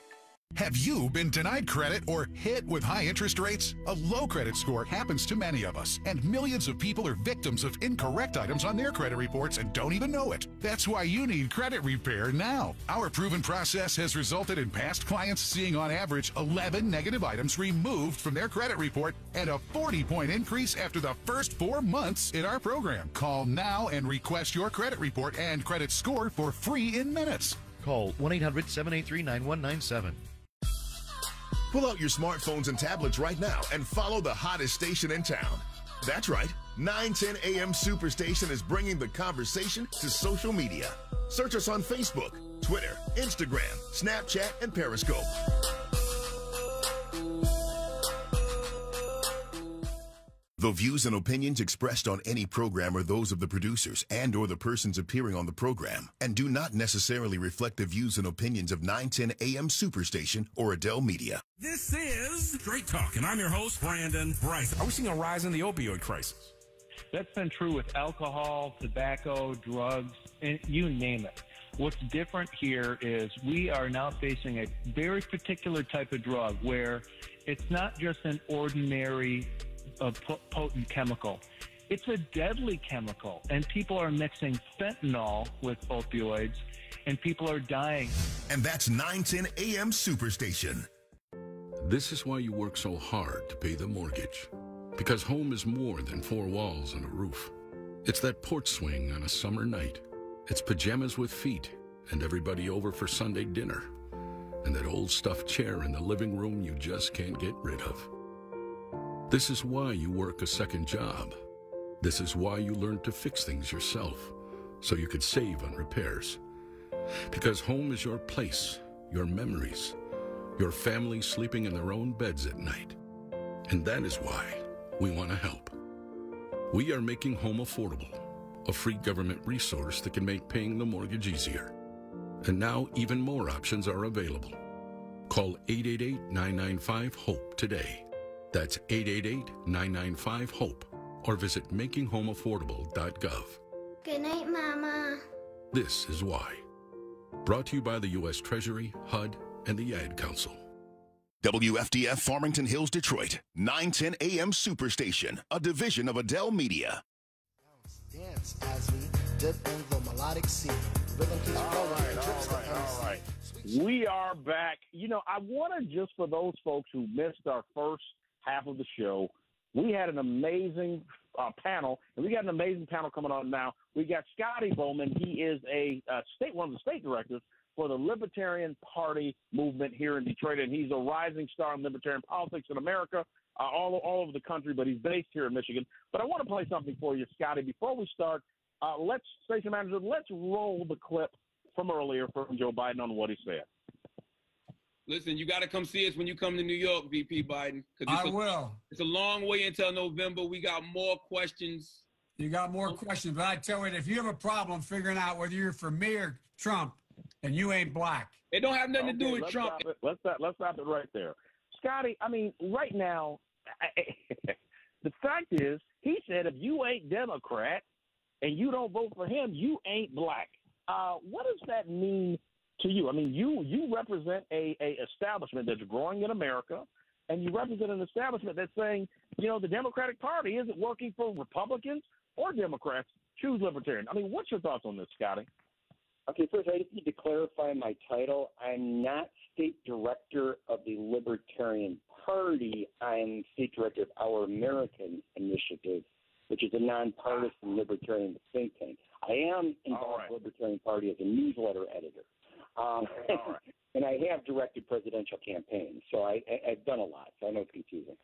Have you been denied credit or hit with high interest rates? A low credit score happens to many of us, and millions of people are victims of incorrect items on their credit reports and don't even know it. That's why you need credit repair now. Our proven process has resulted in past clients seeing on average 11 negative items removed from their credit report and a 40 point increase after the first four months in our program. Call now and request your credit report and credit score for free in minutes. Call 1 800 783 9197. Pull out your smartphones and tablets right now and follow the hottest station in town. That's right. 910 AM Superstation is bringing the conversation to social media. Search us on Facebook, Twitter, Instagram, Snapchat, and Periscope. The views and opinions expressed on any program are those of the producers and or the persons appearing on the program and do not necessarily reflect the views and opinions of 910 AM Superstation or Adell Media. This is Straight Talk, and I'm your host, Brandon Brice. Are we seeing a rise in the opioid crisis? That's been true with alcohol, tobacco, drugs, and you name it. What's different here is we are now facing a very particular type of drug where it's not just an ordinary po- potent chemical. It's a deadly chemical, and people are mixing fentanyl with opioids, and people are dying. And that's 910 AM Superstation. This is why you work so hard to pay the mortgage. Because home is more than four walls and a roof. It's that porch swing on a summer night. It's pajamas with feet and everybody over for Sunday dinner. And that old stuffed chair in the living room you just can't get rid of. This is why you work a second job. This is why you learn to fix things yourself, so you could save on repairs. Because home is your place, your memories, your family sleeping in their own beds at night. And that is why we want to help. We are making home affordable, a free government resource that can make paying the mortgage easier. And now even more options are available. Call 888-995-HOPE today. That's 888-995-HOPE or visit makinghomeaffordable.gov. Good night, Mama. This is why. Brought to you by the U.S. Treasury, HUD, and the Ad Council. WFDF Farmington Hills, Detroit. 910 AM Superstation, a division of Adell Media. Dance as we dip in the melodic sea. Rhythm keeps All flowing, right, it drips all right, to all MC. right. We are back. You know, I want to just for those folks who missed our first half of the show, we had an amazing uh, panel, and we got an amazing panel coming on now. We got Scotty Boman. He is a uh, state one of the state directors for the Libertarian Party movement here in Detroit, and he's a rising star in libertarian politics in America, uh, all all over the country. But he's based here in Michigan. But I want to play something for you, Scotty. Before we start, uh, let's station manager, let's roll the clip from earlier from Joe Biden on what he said. Listen, you got to come see us when you come to New York, VP Biden. 'cause it's I a- will. It's a long way until November. We got more questions. You got more questions, but I tell you, if you have a problem figuring out whether you're for me or Trump, and you ain't black. It don't have nothing to do with let's Trump. Stop. Let's stop, let's stop it right there, Scotty. I mean, right now, the fact is, he said if you ain't Democrat and you don't vote for him, you ain't black. Uh, what does that mean to you? I mean, you you represent a, a establishment that's growing in America, and you represent an establishment that's saying, you know, the Democratic Party isn't working for Republicans or Democrats. Choose Libertarian. I mean, what's your thoughts on this, Scotty? Okay, first, I just need to clarify my title. I'm not state director of the Libertarian Party. I'm state director of Our America Initiative, which is a nonpartisan libertarian think tank. I am involved in the Libertarian Party as a newsletter editor. Um, and I have directed presidential campaigns, so I, I, I've done a lot, so I know it's confusing.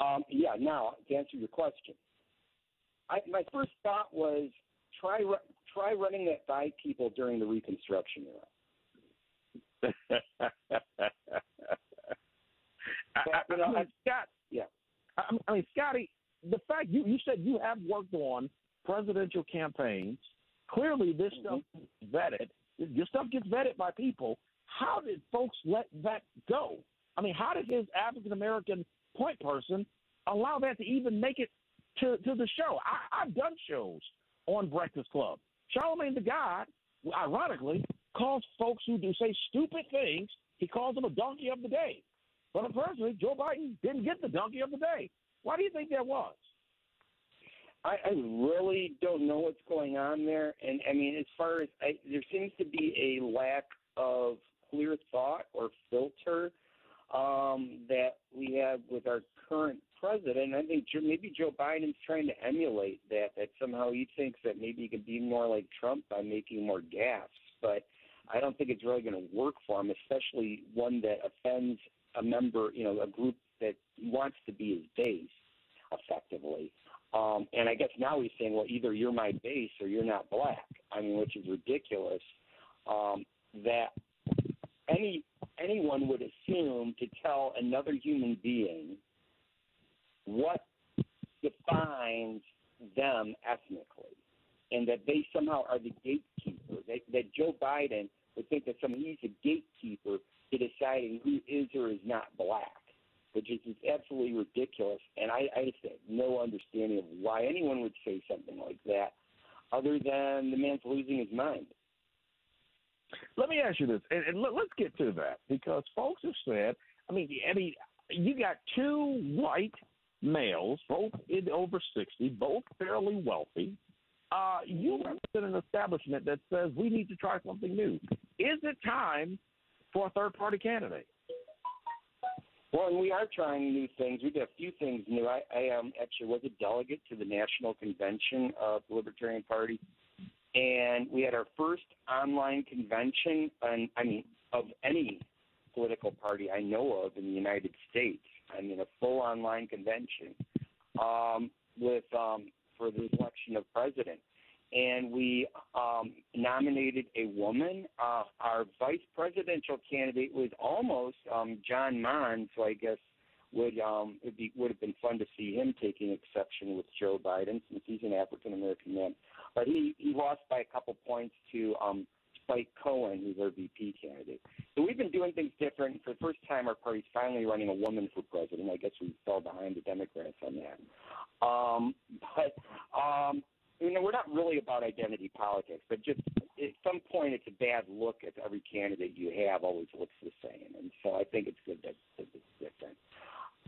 Um, yeah, now, to answer your question, I, my first thought was try try running that by people during the Reconstruction era. I, I, you know, I mean, Scott, yeah. I, I mean, Scotty, the fact you, you said you have worked on presidential campaigns. Clearly, this stuff is vetted. Your stuff gets vetted by people. How did folks let that go? I mean, how did his African American point person allow that to even make it to, to the show? I, I've done shows on Breakfast Club. Charlemagne the God, ironically, calls folks who do say stupid things, he calls them a donkey of the day. But unfortunately, Joe Biden didn't get the donkey of the day. Why do you think that was? I, I really don't know what's going on there, and I mean, as far as I, there seems to be a lack of clear thought or filter um, that we have with our current president. I think maybe Joe Biden's trying to emulate that. That somehow he thinks that maybe he can be more like Trump by making more gaffes, but I don't think it's really going to work for him, especially one that offends a member, you know, a group that wants to be his base effectively. Um, and I guess now he's saying, well, either you're my base or you're not black. I mean, which is ridiculous. Um, that any anyone would assume to tell another human being what defines them ethnically, and that they somehow are the gatekeeper. That, that Joe Biden would think that somehow he's a gatekeeper to deciding who is or is not black, which is just absolutely ridiculous. And I, I just have no understanding of why anyone would say something like that, other than the man's losing his mind. Let me ask you this, and, and let, let's get to that because folks have said. I mean, I mean, you got two white males, both in over sixty, both fairly wealthy. Uh, you represent an establishment that says we need to try something new. Is it time for a third-party candidate? Well, and we are trying new things. We did a few things new. I, I um, actually was a delegate to the national convention of the Libertarian Party, and we had our first online convention. On, I mean, of any political party I know of in the United States. I mean, a full online convention um, with um, for the election of president. And we um, nominated a woman. Uh, our vice presidential candidate was almost um, John Monds, so I guess would um, it be would have been fun to see him taking exception with Joe Biden since he's an African American man. But he he lost by a couple points to um, Spike Cohen, who's our VP candidate. So we've been doing things different. For the first time, our party's finally running a woman for president. I guess we fell behind the Democrats on that. Um, but um, you know, we're not really about identity politics, but just at some point, it's a bad look if every candidate you have always looks the same. And so I think it's good that, that it's different.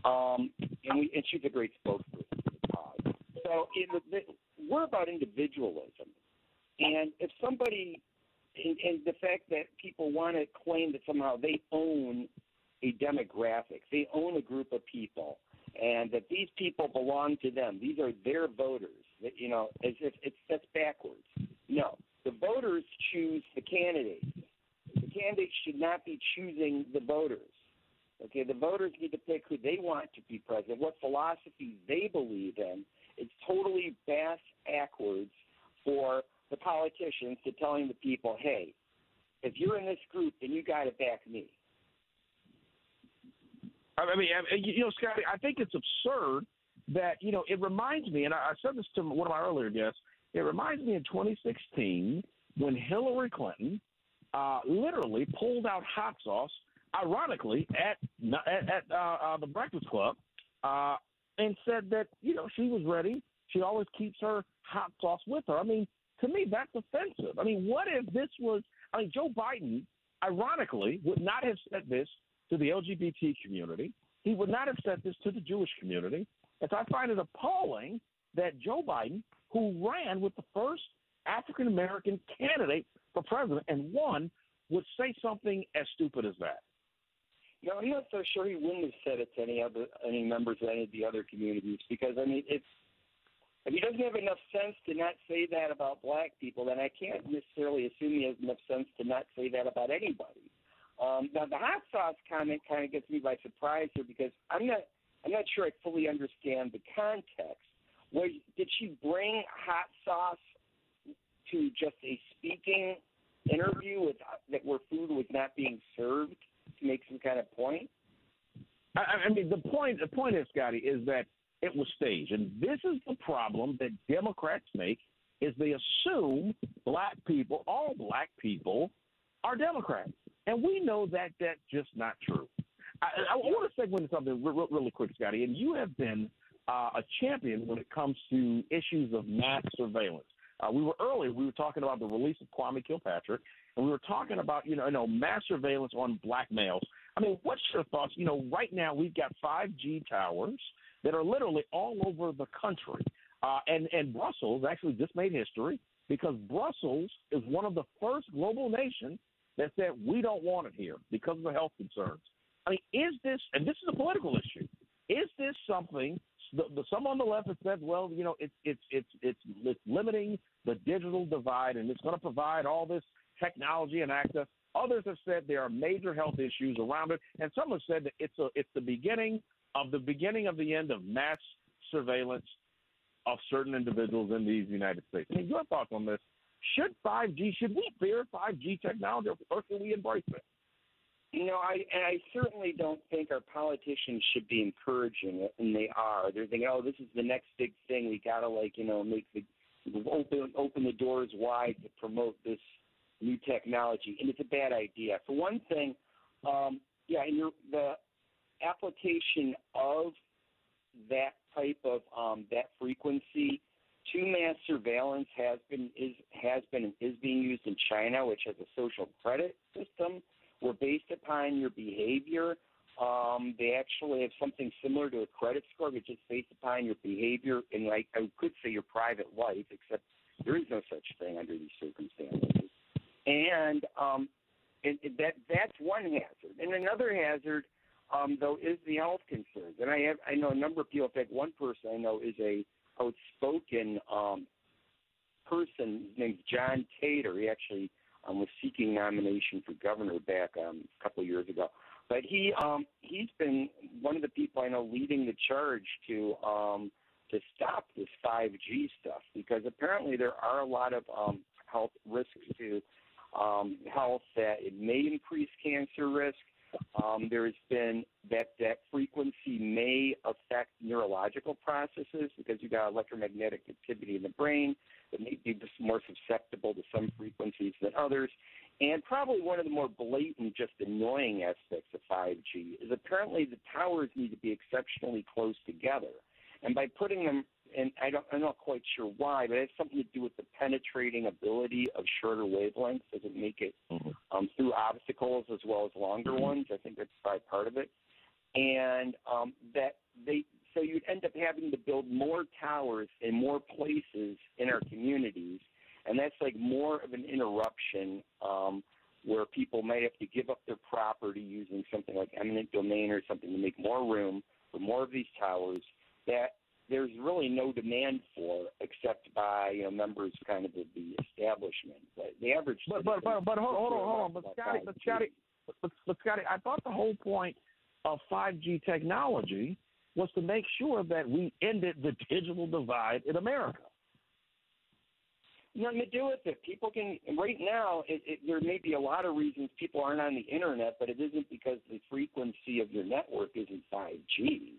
Um, and we and she's a great spokesperson for the cause. So in the, we're about individualism, and if somebody and, and the fact that people want to claim that somehow they own a demographic, they own a group of people, and that these people belong to them. These are their voters. That you know, as if it's that's backwards. No, the voters choose the candidates. The candidates should not be choosing the voters. Okay, the voters need to pick who they want to be president, what philosophy they believe in. It's totally bass backwards for the politicians to telling the people, hey, if you're in this group, then you got to back me. I mean, I- you know, Scotty, I think it's absurd that you know it reminds me, and I I said this to one of my earlier guests. It reminds me in 2016 when Hillary Clinton uh, literally pulled out hot sauce, ironically at at, at uh, uh, the Breakfast Club, uh, and said that you know she was ready. She always keeps her hot sauce with her. I mean, to me, that's offensive. I mean, what if this was? I mean, Joe Biden, ironically, would not have said this to the LGBT community. He would not have said this to the Jewish community. And so I find it appalling that Joe Biden, who ran with the first African American candidate for president and won, would say something as stupid as that. No, I'm not so sure he wouldn't have said it to any other any members of any of the other communities because I mean it's if he doesn't have enough sense to not say that about black people, then I can't necessarily assume he has enough sense to not say that about anybody. Um, now the hot sauce comment kind of gets me by surprise here because I'm not I'm not sure I fully understand the context. Was did she bring hot sauce to just a speaking interview with that where food was not being served to make some kind of point? I, I mean, the point the point is, Scotty, is that it was staged, and this is the problem that Democrats make: is they assume black people, all black people, are Democrats, and we know that that's just not true. I, I want to segue into something re- really quick, Scotty, and you have been uh, a champion when it comes to issues of mass surveillance. Uh, we were earlier, we were talking about the release of Kwame Kilpatrick, and we were talking about, you know, you know, mass surveillance on black males. I mean, what's your thoughts? You know, right now we've got 5G towers that are literally all over the country. Uh, and, and Brussels actually just made history because Brussels is one of the first global nations that said we don't want it here because of the health concerns. I mean, is this, and this is a political issue, is this something the, the, some on the left have said, well, you know, it's it's it's it's it's limiting the digital divide, and it's going to provide all this technology and access. Others have said there are major health issues around it, and some have said that it's a it's the beginning of the beginning of the end of mass surveillance of certain individuals in these United States. I mean, your thoughts on this? Should 5G should we fear 5G technology, or should we embrace it? You know, I and I certainly don't think our politicians should be encouraging it, and they are. They're thinking, "Oh, this is the next big thing. We gotta like, you know, make the open open the doors wide to promote this new technology." And it's a bad idea. For one thing, um, yeah, and your, the application of that type of um, that frequency to mass surveillance has been is has been is being used in China, which has a social credit system where based upon your behavior, um, they actually have something similar to a credit score, but just based upon your behavior and like I could say your private life, except there is no such thing under these circumstances. And um, and and that that's one hazard. And another hazard, um, though, is the health concerns. And I have I know a number of people. In fact, one person I know is a outspoken um, person. His name's John Tatar. He actually um, was seeking nomination for governor back um, a couple of years ago. But he um, he's been one of the people I know leading the charge to um, to stop this 5G stuff because apparently there are a lot of um, health risks to um, health that it may increase cancer risk. Um, there's been that that frequency may affect neurological processes because you've got electromagnetic activity in the brain that may be just more susceptible to some frequencies than others. And probably one of the more blatant, just annoying aspects of 5G is apparently the towers need to be exceptionally close together. And by putting them, and I don't, I'm not quite sure why, but it has something to do with the penetrating ability of shorter wavelengths. Does it make it um, through obstacles as well as longer ones? I think that's probably part of it. And um, that they so you'd end up having to build more towers in more places in our communities, and that's like more of an interruption um, where people might have to give up their property using something like eminent domain or something to make more room for more of these towers that there's really no demand for except by you know members kind of of the establishment. But the average But but but, but hold, hold on, hold on. But Scotty, but Scotty, but, but Scotty, I thought the whole point of 5G technology was to make sure that we ended the digital divide in America. Nothing to do with it. People can right now. It, it, there may be a lot of reasons people aren't on the internet, but it isn't because the frequency of your network isn't 5G.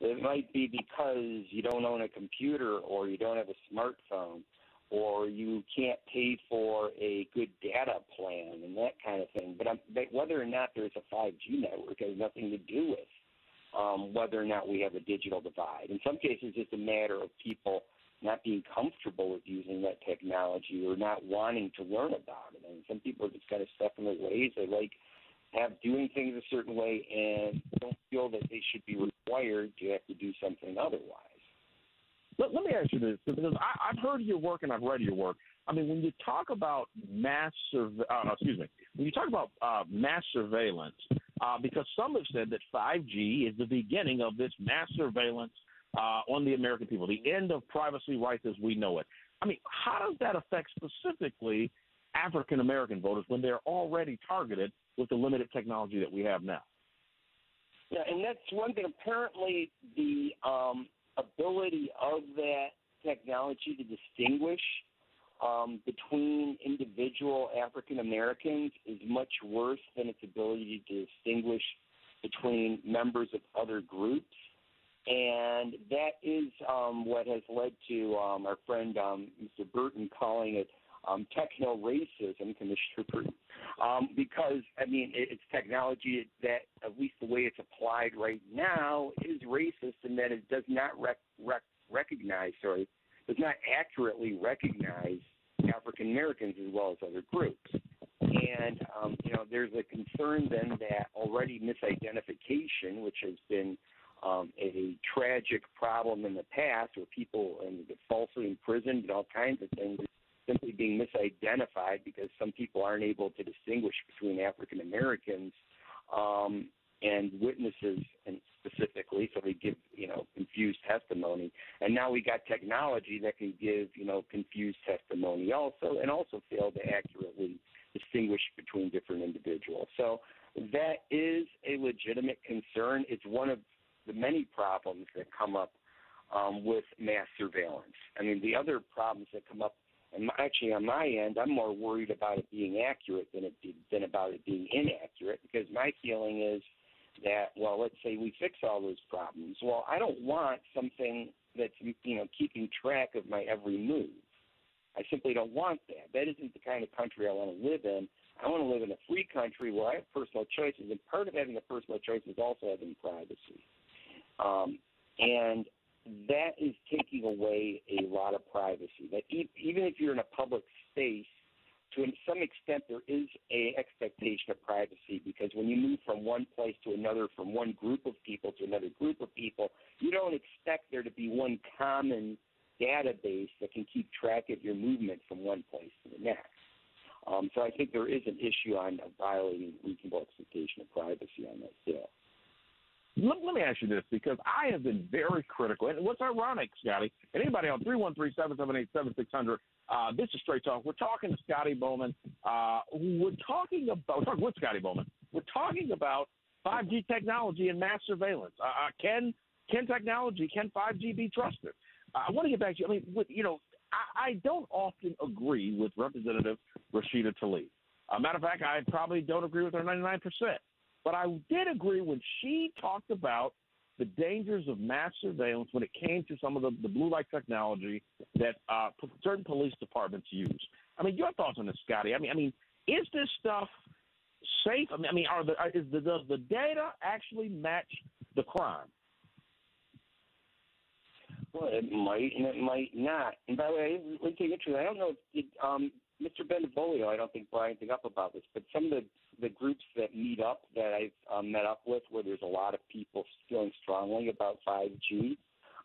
It might be because you don't own a computer or you don't have a smartphone or you can't pay for a good data plan and that kind of thing. But, um, but whether or not there's a 5G network has nothing to do with um, whether or not we have a digital divide. In some cases, it's a matter of people not being comfortable with using that technology or not wanting to learn about it. And some people are just kind of stuck in their ways. They like have doing things a certain way and don't feel that they should be required to have to do something otherwise. Let, let me ask you this because I, I've heard your work and I've read your work. I mean, when you talk about mass, surve- uh, excuse me, when you talk about uh, mass surveillance, uh, because some have said that 5G is the beginning of this mass surveillance uh, on the American people, the end of privacy rights as we know it. I mean, how does that affect specifically African American voters when they're already targeted with the limited technology that we have now? Yeah, and that's one thing. Apparently, the um, ability of that technology to distinguish um, between individual African Americans is much worse than its ability to distinguish between members of other groups. And that is um, what has led to um, our friend um, Mr. Burton calling it um, techno racism, Commissioner Burton, um, because I mean it, it's technology that, at least the way it's applied right now, is racist, and that it does not rec- rec- recognize, sorry, does not accurately recognize African Americans as well as other groups. And um, you know, there's a concern then that already misidentification, which has been um, a tragic problem in the past, where people and get falsely imprisoned and all kinds of things, simply being misidentified because some people aren't able to distinguish between African Americans um, and witnesses, and specifically, so they give you know confused testimony. And now we got technology that can give you know confused testimony also, and also fail to accurately distinguish between different individuals. So that is a legitimate concern. It's one of the many problems that come up um, with mass surveillance. I mean, the other problems that come up, and actually on my end, I'm more worried about it being accurate than it than about it being inaccurate because my feeling is that well, let's say we fix all those problems. Well, I don't want something that's you know keeping track of my every move. I simply don't want that. That isn't the kind of country I want to live in. I want to live in a free country where I have personal choices, and part of having a personal choice is also having privacy. Um, and that is taking away a lot of privacy. That even if you're in a public space, to some extent there is a expectation of privacy because when you move from one place to another, from one group of people to another group of people, you don't expect there to be one common database that can keep track of your movement from one place to the next. Um, so I think there is an issue on violating reasonable expectation of privacy on that scale. Let, let me ask you this because I have been very critical. And what's ironic, Scotty, anybody on 313 778 7600, uh, this is Straight Talk. We're talking to Scotty Boman. Uh, we're talking about, we're talking with Scotty Boman. We're talking about 5G technology and mass surveillance. Uh, uh, can can technology, can 5G be trusted? Uh, I want to get back to you. I mean, with, you know, I, I don't often agree with Representative Rashida Tlaib. Uh, matter of fact, I probably don't agree with her 99%. But I did agree when she talked about the dangers of mass surveillance when it came to some of the, the blue light technology that uh, certain police departments use. I mean, your thoughts on this, Scotty? I mean, I mean, is this stuff safe? I mean, I mean, are the is the does the data actually match the crime? Well, it might and it might not. And by the way, one thing interesting, I don't know if it, um, Mr. Bentivolio, I don't think brought anything up about this, but some of the, the groups that meet up that I've um, met up with where there's a lot of people feeling strongly about 5G,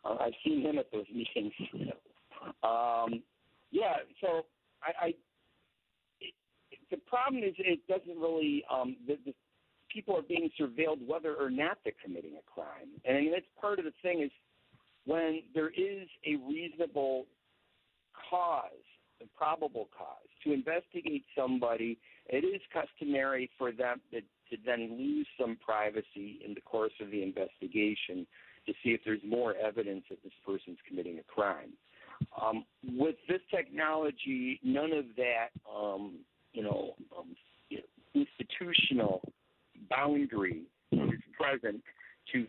uh, I've seen him at those meetings. um, yeah, so I, I it, the problem is it doesn't really, um, the, the people are being surveilled whether or not they're committing a crime. And I mean, that's part of the thing is when there is a reasonable cause the probable cause. To investigate somebody, it is customary for them to, then lose some privacy in the course of the investigation to see if there's more evidence that this person's committing a crime. Um, with this technology, none of that, um, you know, um, you know, institutional boundary is present to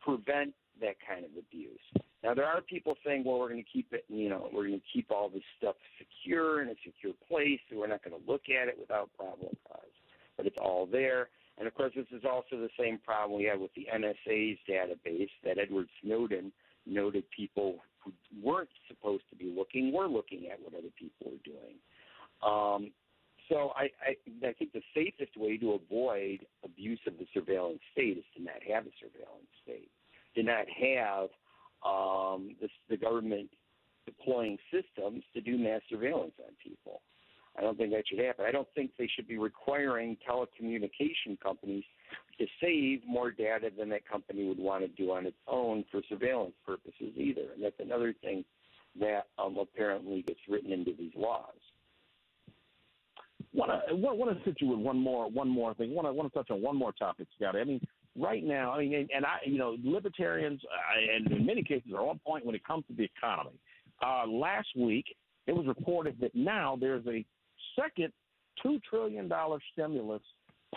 prevent that kind of abuse. Now there are people saying, well, we're going to keep it, you know, we're going to keep all this stuff secure in a secure place, and we're not going to look at it without probable cause. But it's all there. And of course, this is also the same problem we have with the NSA's database that Edward Snowden noted people who weren't supposed to be looking were looking at what other people were doing. Um, so I, I, I think the safest way to avoid abuse of the surveillance state is to not have a surveillance state, to not have um, the, the government deploying systems to do mass surveillance on people. I don't think that should happen. I don't think they should be requiring telecommunication companies to save more data than that company would want to do on its own for surveillance purposes either. And that's another thing that um, apparently gets written into these laws. Want to want to hit you with one more one more thing. To want to touch on one more topic, Scott. I mean, right now, I mean, and, I, you know, libertarians, uh, and in many cases, are on point when it comes to the economy. Uh, last week, it was reported that now there's a second two trillion dollar stimulus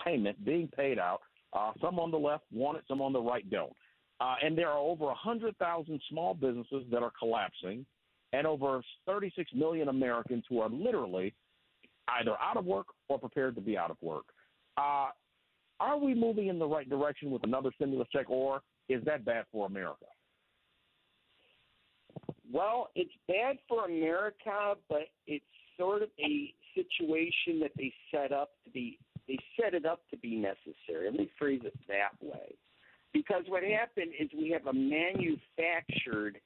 payment being paid out. Uh, some on the left want it, some on the right don't. Uh, and there are over 100,000 small businesses that are collapsing, and over 36 million Americans who are literally either out of work or prepared to be out of work. Uh, are we moving in the right direction with another stimulus check, or is that bad for America? Well, it's bad for America, but it's sort of a situation that they set up to be they set it up to be necessary. Let me phrase it that way. Because what happened is we have a manufactured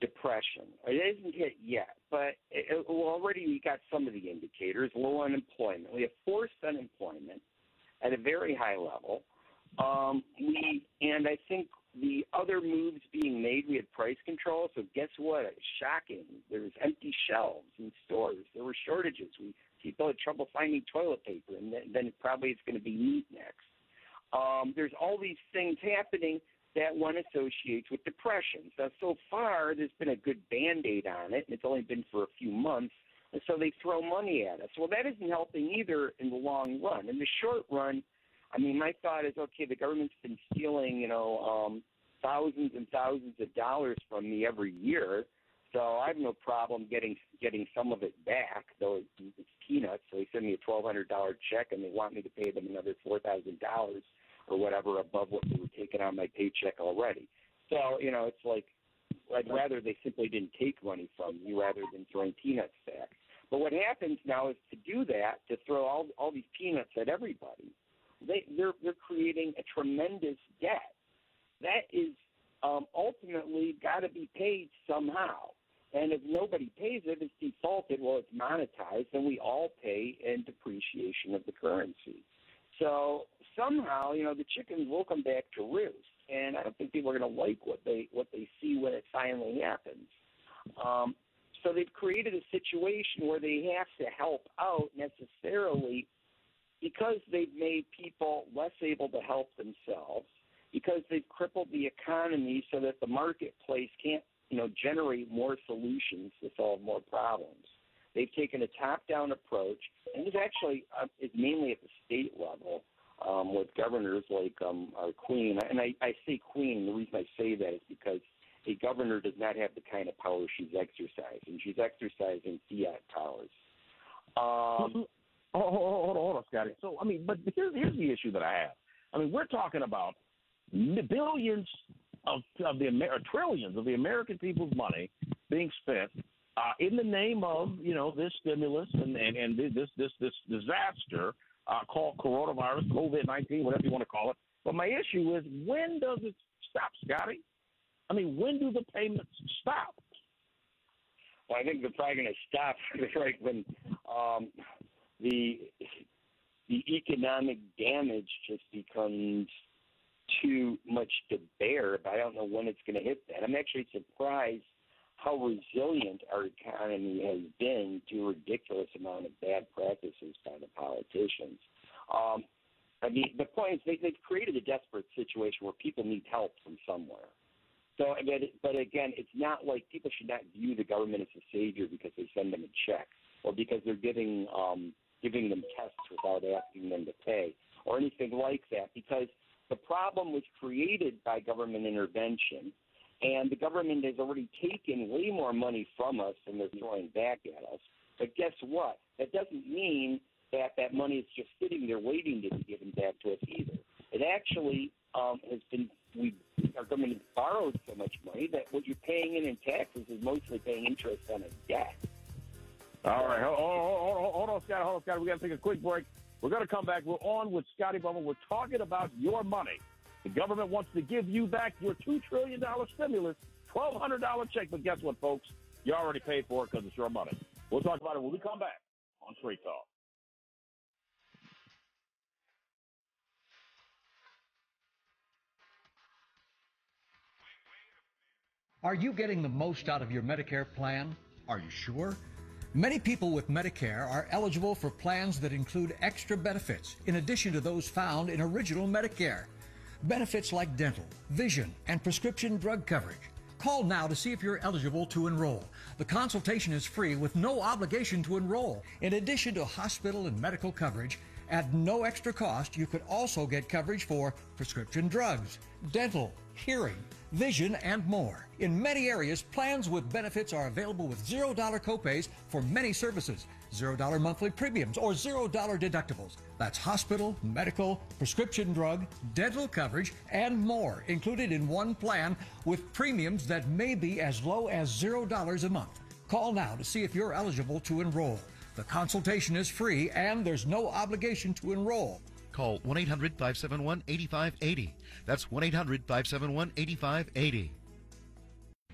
depression. It isn't hit yet, but it, well, already we got some of the indicators. Low unemployment. We have forced unemployment at a very high level. Um, we and I think the other moves being made, we had price control. So guess what? Shocking. There was empty shelves in stores. There were shortages. We people had trouble finding toilet paper, and then, then probably it's going to be meat next. Um, there's all these things happening that one associates with depression. So so far, there's been a good band-aid on it, and it's only been for a few months. And so they throw money at us. Well, that isn't helping either in the long run. In the short run, I mean, my thought is, okay, the government's been stealing, you know, um, thousands and thousands of dollars from me every year. So I have no problem getting getting some of it back, though it's peanuts. So they send me a twelve hundred dollar check, and they want me to pay them another four thousand dollars or whatever above what they were taking on my paycheck already. So you know, it's like I'd rather they simply didn't take money from me rather than throwing peanuts back. But what happens now is to do that, to throw all all these peanuts at everybody, they they're they're creating a tremendous debt. That is um, ultimately got to be paid somehow. And if nobody pays it, it's defaulted. Well, it's monetized, and we all pay in depreciation of the currency. So somehow, you know, the chickens will come back to roost, and I don't think people are going to like what they what they see when it finally happens. Um, so they've created a situation where they have to help out necessarily because they've made people less able to help themselves, because they've crippled the economy so that the marketplace can't, you know, generate more solutions to solve more problems. They've taken a top-down approach, and it's actually uh, it's mainly at the state level um, with governors like um, our queen. And I, I say queen. The reason I say that is because a governor does not have the kind of power she's exercising. She's exercising fiat powers. Um, hold, hold, hold, hold on, Scotty. So, I mean, but here's here's the issue that I have. I mean, we're talking about billions of of the Amer- trillions of the American people's money being spent uh, in the name of you know this stimulus and and, and this this this disaster uh, called coronavirus, COVID nineteen, whatever you want to call it. But my issue is when does it stop, Scotty? I mean, when do the payments stop? Well, I think they're probably going to stop right when um, the the economic damage just becomes too much to bear. But I don't know when it's going to hit that. I'm actually surprised how resilient our economy has been to a ridiculous amount of bad practices by the politicians. Um, I mean, the point is they, they've created a desperate situation where people need help from somewhere. So, but, but again, it's not like people should not view the government as a savior because they send them a check or because they're giving um, giving them tests without asking them to pay or anything like that. Because The problem was created by government intervention, and the government has already taken way more money from us than they're throwing back at us. But guess what? That doesn't mean that that money is just sitting there waiting to be given back to us either. It actually um, has been we our government has borrowed so much money that what you're paying in in taxes is mostly paying interest on a debt. All right, hold, hold, hold, hold on, Scotty. Hold on, Scotty. We got to take a quick break. We're going to come back. We're on with Scotty Boman. We're talking about your money. The government wants to give you back your $2 trillion stimulus, $1,200 check. But guess what, folks? You already paid for it because it's your money. We'll talk about it when we come back on Straight Talk. Are you getting the most out of your Medicare plan? Are you sure? Many people with Medicare are eligible for plans that include extra benefits in addition to those found in original Medicare. Benefits like dental, vision, and prescription drug coverage. Call now to see if you're eligible to enroll. The consultation is free with no obligation to enroll. In addition to hospital and medical coverage, at no extra cost, you could also get coverage for prescription drugs, dental, hearing, vision, and more. In many areas, plans with benefits are available with $0 copays for many services, $0 monthly premiums, or $0 deductibles. That's hospital, medical, prescription drug, dental coverage, and more included in one plan with premiums that may be as low as $0 a month. Call now to see if you're eligible to enroll. The consultation is free and there's no obligation to enroll. Call 1 800 571 8580. That's 1 800 571 8580.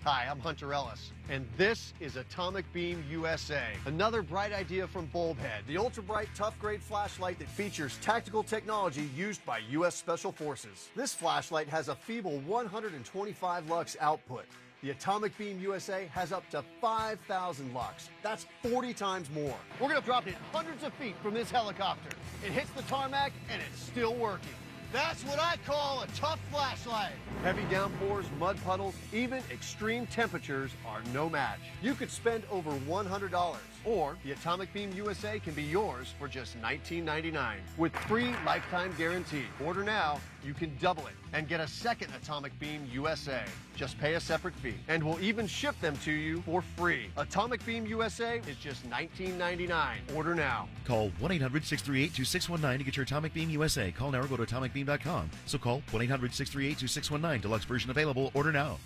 Hi, I'm Hunter Ellis, and this is Atomic Beam USA. Another bright idea from Bulbhead, the ultra bright, tough grade flashlight that features tactical technology used by U.S. Special Forces. This flashlight has a feeble 125 lux output. The Atomic Beam USA has up to 5,000 lux. That's 40 times more. We're going to drop it hundreds of feet from this helicopter. It hits the tarmac, and it's still working. That's what I call a tough flashlight. Heavy downpours, mud puddles, even extreme temperatures are no match. You could spend over $100, or the Atomic Beam USA can be yours for just $19.99 with free lifetime guarantee. Order now, you can double it and get a second Atomic Beam USA. Just pay a separate fee, and we'll even ship them to you for free. Atomic Beam USA is just $19.99. Order now. Call 1 800 638 2619 to get your Atomic Beam USA. Call now or go to atomicbeam.com. So call 1 800 638 2619. Deluxe version available. Order now.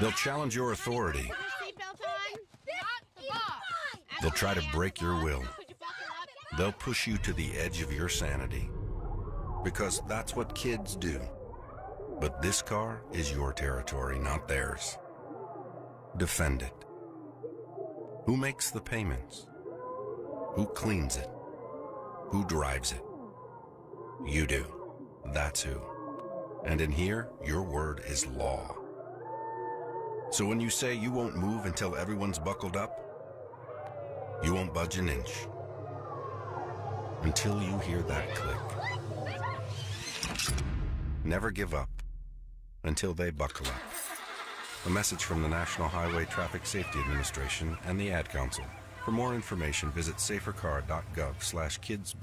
They'll challenge your authority. They'll try to break your will. They'll push you to the edge of your sanity. Because that's what kids do. But this car is your territory, not theirs. Defend it. Who makes the payments? Who cleans it? Who drives it? You do. That's who. And in here, your word is law. So when you say you won't move until everyone's buckled up, you won't budge an inch. Until you hear that click. Never give up until they buckle up. A message from the National Highway Traffic Safety Administration and the Ad Council. For more information, visit safercar.gov slash kids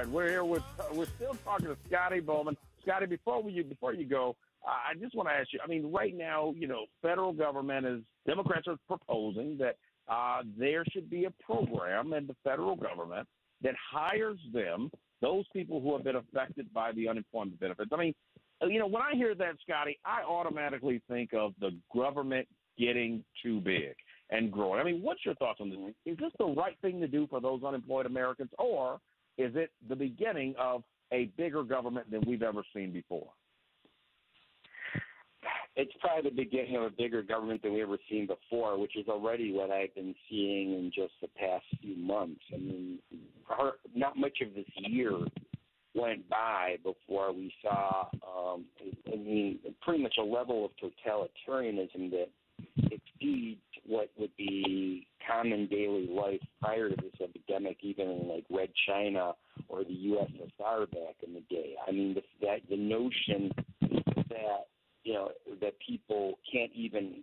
right. We're here with we're still talking to Scotty Boman. Scotty, before we before you go, I just want to ask you. I mean, right now, you know, federal government is Democrats are proposing that uh, there should be a program in the federal government that hires them, those people who have been affected by the unemployment benefits. I mean, you know, when I hear that, Scotty, I automatically think of the government getting too big and growing. I mean, what's your thoughts on this? Is this the right thing to do for those unemployed Americans, or is it the beginning of a bigger government than we've ever seen before? It's probably the beginning of a bigger government than we've ever seen before, which is already what I've been seeing in just the past few months. I mean, not much of this year went by before we saw, um, I mean, pretty much a level of totalitarianism that exceeds what would be common daily life prior to this epidemic, even in like Red China or the USSR back in the day. I mean, the, that the notion that you know that people can't even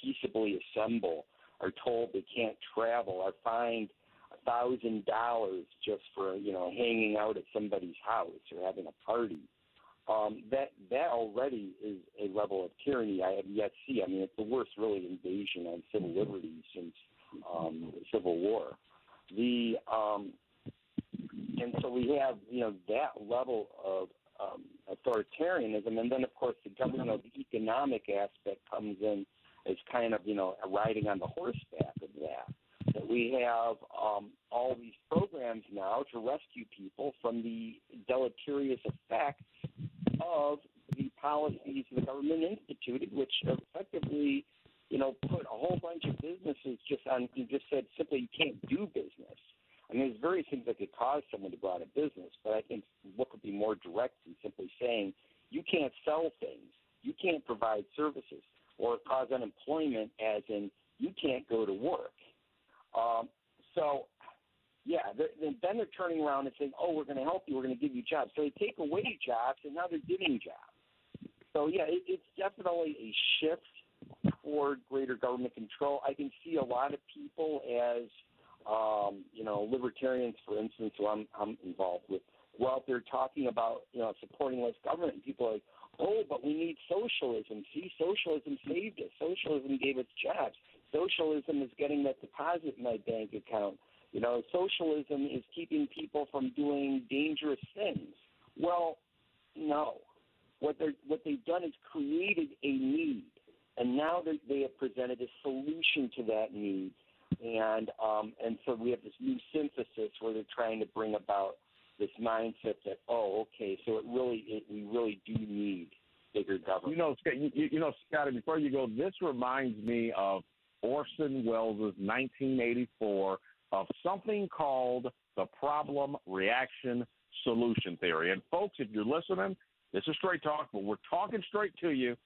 peaceably assemble, are told they can't travel, are fined a thousand dollars just for you know hanging out at somebody's house or having a party. Um, that that already is a level of tyranny I have yet to see. I mean, it's the worst really invasion on civil liberties since um, the Civil War. The um, and so we have you know that level of um, authoritarianism, and then of course the government, know, the economic aspect comes in as kind of you know riding on the horseback of that. That we have um, all these programs now to rescue people from the deleterious effects of the policies the government instituted, which effectively, you know, put a whole bunch of businesses just on. You just said simply you can't do business. I mean, there's various things that could cause someone to go out of business, but I think what could be more direct than simply saying you can't sell things, you can't provide services, or cause unemployment, as in you can't go to work. Um, so, yeah, they're, then they're turning around and saying, "Oh, we're going to help you. We're going to give you jobs." So they take away jobs, and now they're giving jobs. So yeah, it, it's definitely a shift toward greater government control. I can see a lot of people as um, you know, libertarians, for instance, who I'm, I'm involved with, well, they're talking about, you know, supporting less government. And people are like, oh, but we need socialism. See, socialism saved us. Socialism gave us jobs. Socialism is getting that deposit in my bank account. You know, socialism is keeping people from doing dangerous things. Well, no. What they're what they've done is created a need, and now they they have presented a solution to that need and um, and so we have this new synthesis where they're trying to bring about this mindset that oh okay so it really it, we really do need bigger government. You know, you, you know, Scotty. Before you go, this reminds me of Orson Welles' 1984 of something called the problem reaction solution theory. And folks, if you're listening, this is straight talk, but we're talking straight to you.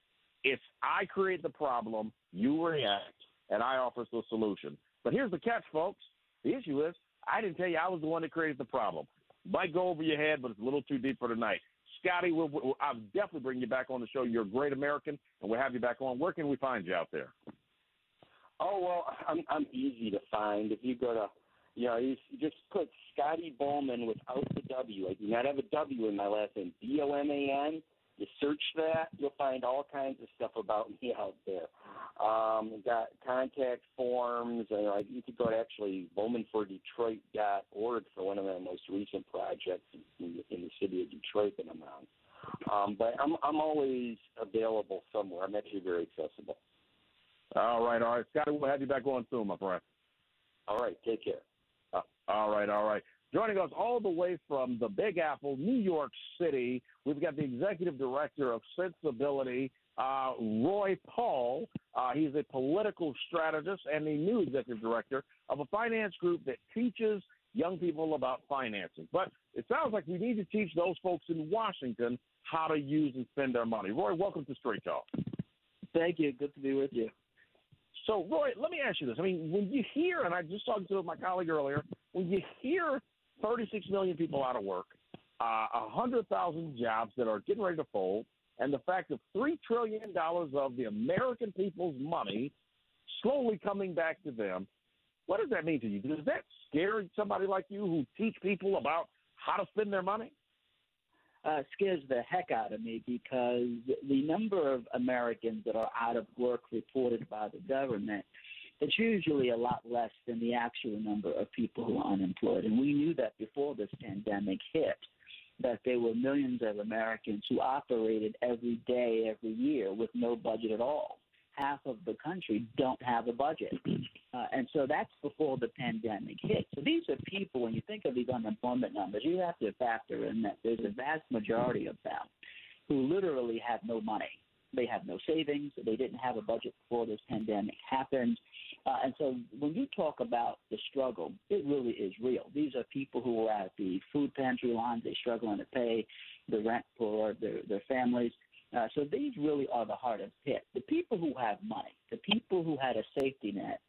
It's I create the problem, you react, and I offer the solution. But here's the catch, folks. The issue is I didn't tell you I was the one that created the problem. Might go over your head, but it's a little too deep for tonight. Scotty, we'll, we'll, I'll definitely bring you back on the show. You're a great American, and we'll have you back on. Where can we find you out there? Oh well, I'm I'm easy to find. If you go to, you know, you just put Scotty Boman without the W. I do not have a W in my last name. B O M A N you search that, you'll find all kinds of stuff about me out there. Um, got contact forms. And, uh, you could go to actually bomanfordetroit.org for one of my most recent projects in, in the city of Detroit that I'm on. Um, but I'm I'm always available somewhere. I'm actually very accessible. All right, all right, Scotty. We'll have you back on soon, my friend. All right, take care. Uh, all right, all right. Joining us all the way from the Big Apple, New York City, we've got the executive director of Sensibility, uh, Roy Paul. Uh, he's a political strategist and the new executive director of a finance group that teaches young people about financing. But it sounds like we need to teach those folks in Washington how to use and spend their money. Roy, welcome to Straight Talk. Thank you. Good to be with you. So, Roy, let me ask you this. I mean, when you hear, and I just talked to my colleague earlier, when you hear 36 million people out of work, uh, 100,000 jobs that are getting ready to fold, and the fact of $3 trillion of the American people's money slowly coming back to them. What does that mean to you? Does that scare somebody like you who teach people about how to spend their money? Uh, scares the heck out of me because the number of Americans that are out of work reported by the government it's usually a lot less than the actual number of people who are unemployed. And we knew that before this pandemic hit, that there were millions of Americans who operated every day, every year with no budget at all. Half of the country don't have a budget. Uh, and so that's before the pandemic hit. So these are people, when you think of these unemployment numbers, you have to factor in that there's a vast majority of them who literally have no money. They have no savings. They didn't have a budget before this pandemic happened. Uh, and so when you talk about the struggle, it really is real. These are people who are at the food pantry lines. They're struggling to pay the rent for their, their families. Uh, so these really are the hardest hit. The people who have money, the people who had a safety net,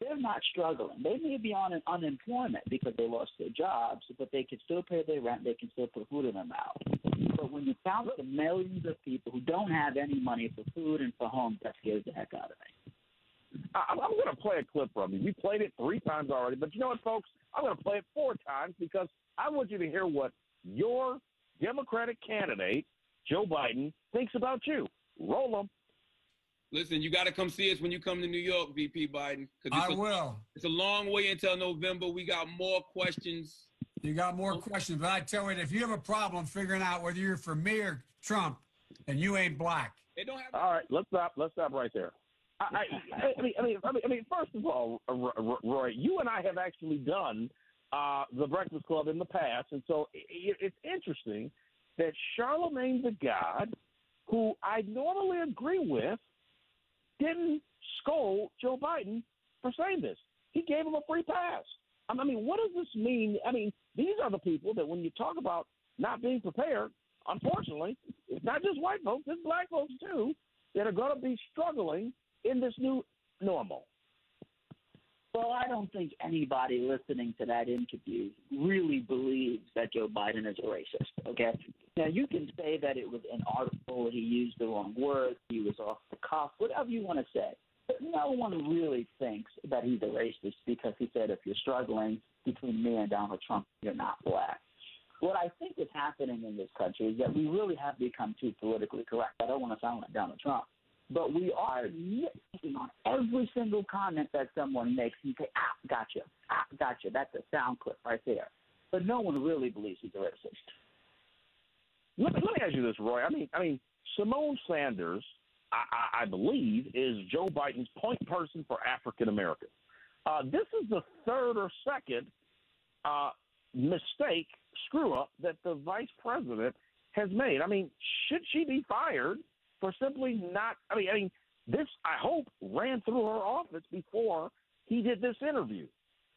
they're not struggling. They may be on unemployment because they lost their jobs, but they can still pay their rent. They can still put food in their mouth. But when you count the millions of people who don't have any money for food and for homes, that scares the heck out of me. I, I'm going to play a clip from you. We played it three times already, but you know what, folks? I'm going to play it four times because I want you to hear what your Democratic candidate, Joe Biden, thinks about you. Roll them. Listen, you got to come see us when you come to New York, VP Biden. I a, will. It's a long way until November. We got more questions. You got more questions, but I tell you, if you have a problem figuring out whether you're for me or Trump, and you ain't black. They don't have. All right, let's stop. Let's stop right there. I, I, I, mean, I mean, I mean, I mean, first of all, Roy, you and I have actually done uh, the Breakfast Club in the past, and so it, it's interesting that Charlemagne the God, who I normally agree with, didn't scold Joe Biden for saying this. He gave him a free pass. I mean, what does this mean? I mean, these are the people that when you talk about not being prepared, unfortunately, it's not just white folks, it's black folks too, that are going to be struggling in this new normal. Well, I don't think anybody listening to that interview really believes that Joe Biden is a racist. Okay, now you can say that it was an article, he used the wrong words, he was off the cuff, whatever you want to say. But no one really thinks that he's a racist because he said if you're struggling between me and Donald Trump, you're not black. What I think is happening in this country is that we really have become too politically correct. I don't want to sound like Donald Trump, but we are nitpicking on every single comment that someone makes and say, ah, gotcha, ah, gotcha. That's a sound clip right there. But no one really believes he's a racist. Let me, let me ask you this, Roy. I mean, I mean, Symone Sanders, I, I, I believe, is Joe Biden's point person for African Americans. Uh, this is the third or second uh, mistake, screw up that the vice president has made. I mean, should she be fired for simply not? I mean, I mean, this I hope ran through her office before he did this interview.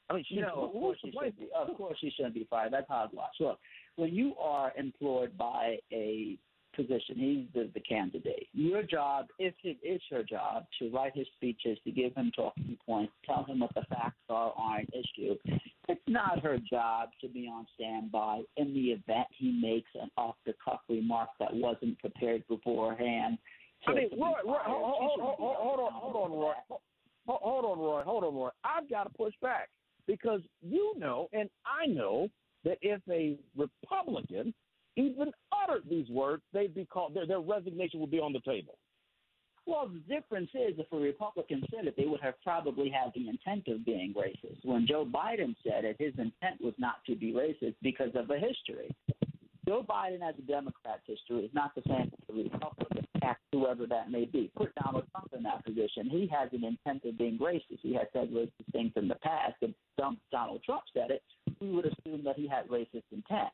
I mean, she, no, of course, she should be, of course she shouldn't be fired. That's hogwash. Look, when you are employed by a position. He's the, the candidate. Your job, if it is her job, to write his speeches, to give him talking points, tell him what the facts are on an issue. It's not her job to be on standby in the event he makes an off the cuff remark that wasn't prepared beforehand. I mean, Roy, Roy, hold, hold, hold, hold on, hold on, Roy. Hold on, Roy. Hold on, Roy. I've got to push back because you know, and I know that if a Republican they'd be called their, their resignation would be on the table. Well, the difference is if a Republican said it, they would have probably had the intent of being racist. When Joe Biden said it, his intent was not to be racist because of a history. Joe Biden has a Democrat history is not the same as a Republican, whoever that may be. Put Donald Trump in that position. He has an intent of being racist. He has said racist things in the past. If Donald Trump said it, we would assume that he had racist intent.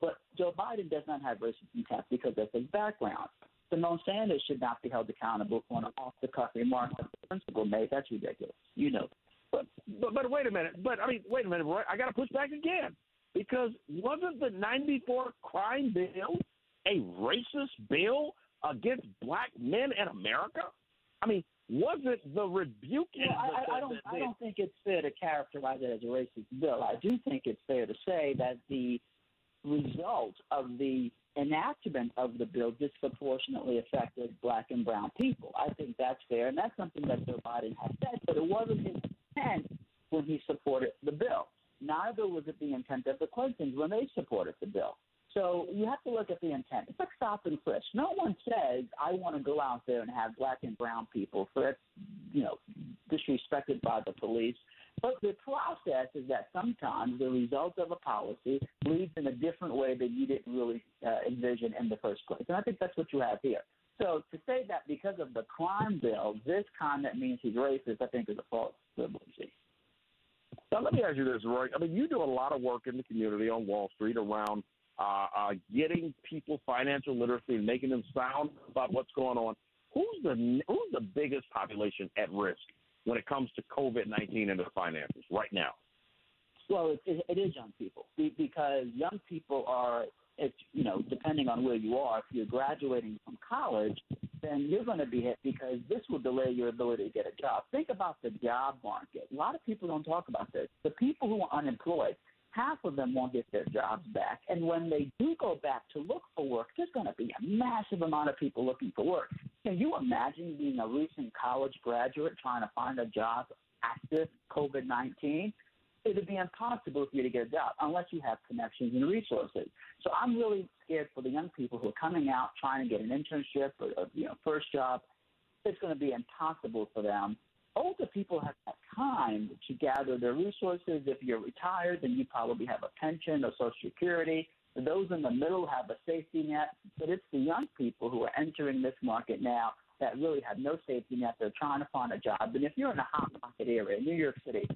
But Joe Biden does not have racist intent because of his background. Symone Sanders should not be held accountable for an off-the-cuff remark that the principal made. That's ridiculous. You know. But, but but wait a minute. But I mean, wait a minute, Roy. I got to push back again because wasn't the '94 crime bill a racist bill against black men in America? I mean, was it the rebuke? I, I, don't. I don't think it's fair to characterize it as a racist bill. I do think it's fair to say that the result of the enactment of the bill disproportionately affected black and brown people. I think that's fair, and that's something that Joe Biden has said, but it wasn't his intent when he supported the bill. Neither was it the intent of the Clintons when they supported the bill. So you have to look at the intent. It's like stop and frisk. No one says I want to go out there and have black and brown people for you know disrespected by the police but the process is that sometimes the result of a policy leads in a different way that you didn't really uh, envision in the first place. And I think that's what you have here. So to say that because of the crime bill, this comment means he's racist, I think is a false equivalency. Now, let me ask you this, Roy. I mean, you do a lot of work in the community on Wall Street around uh, uh, getting people financial literacy and making them sound about what's going on. Who's the who's the biggest population at risk when it comes to COVID 19 and the finances right now? Well, it, it is young people because young people are if you know, depending on where you are, if you're graduating from college, then you're going to be hit because this will delay your ability to get a job. Think about the job market. A lot of people don't talk about this. The people who are unemployed, half of them won't get their jobs back. And when they do go back to look for work, there's going to be a massive amount of people looking for work. Can you imagine being a recent college graduate trying to find a job after COVID 19? it would be impossible for you to get a job unless you have connections and resources. So I'm really scared for the young people who are coming out trying to get an internship or, or you know first job. It's going to be impossible for them. Older people have that time to gather their resources. If you're retired, then you probably have a pension or Social Security. Those in the middle have a safety net, but it's the young people who are entering this market now that really have no safety net. They're trying to find a job. And if you're in a hot market area, New York City,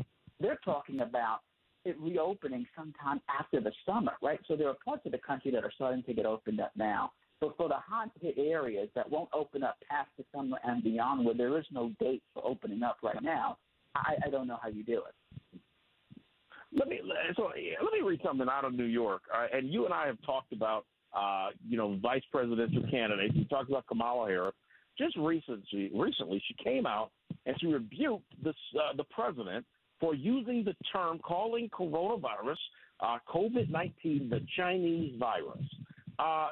they're talking about it reopening sometime after the summer, right? So there are parts of the country that are starting to get opened up now. But for the hot hit areas that won't open up past the summer and beyond, where there is no date for opening up right now, I, I don't know how you do it. Let me so let me read something out of New York. Uh, and you and I have talked about uh, you know vice presidential candidates. We talked about Kamala Harris. Just recently, recently she came out and she rebuked the uh, the president for using the term calling coronavirus uh, COVID 19 the Chinese virus. Uh,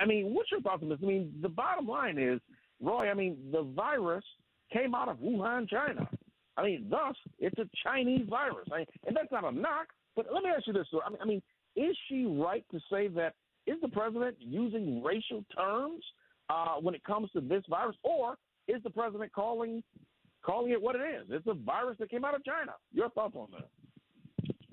I mean, what's your thoughts on this? I mean, the bottom line is, Roy, I mean, the virus came out of Wuhan, China. I mean, thus, it's a Chinese virus. I and that's not a knock, but let me ask you this. I mean, I mean, is she right to say that is the president using racial terms uh, when it comes to this virus, or is the president calling calling it what it is. It's a virus that came out of China. Your thoughts on that?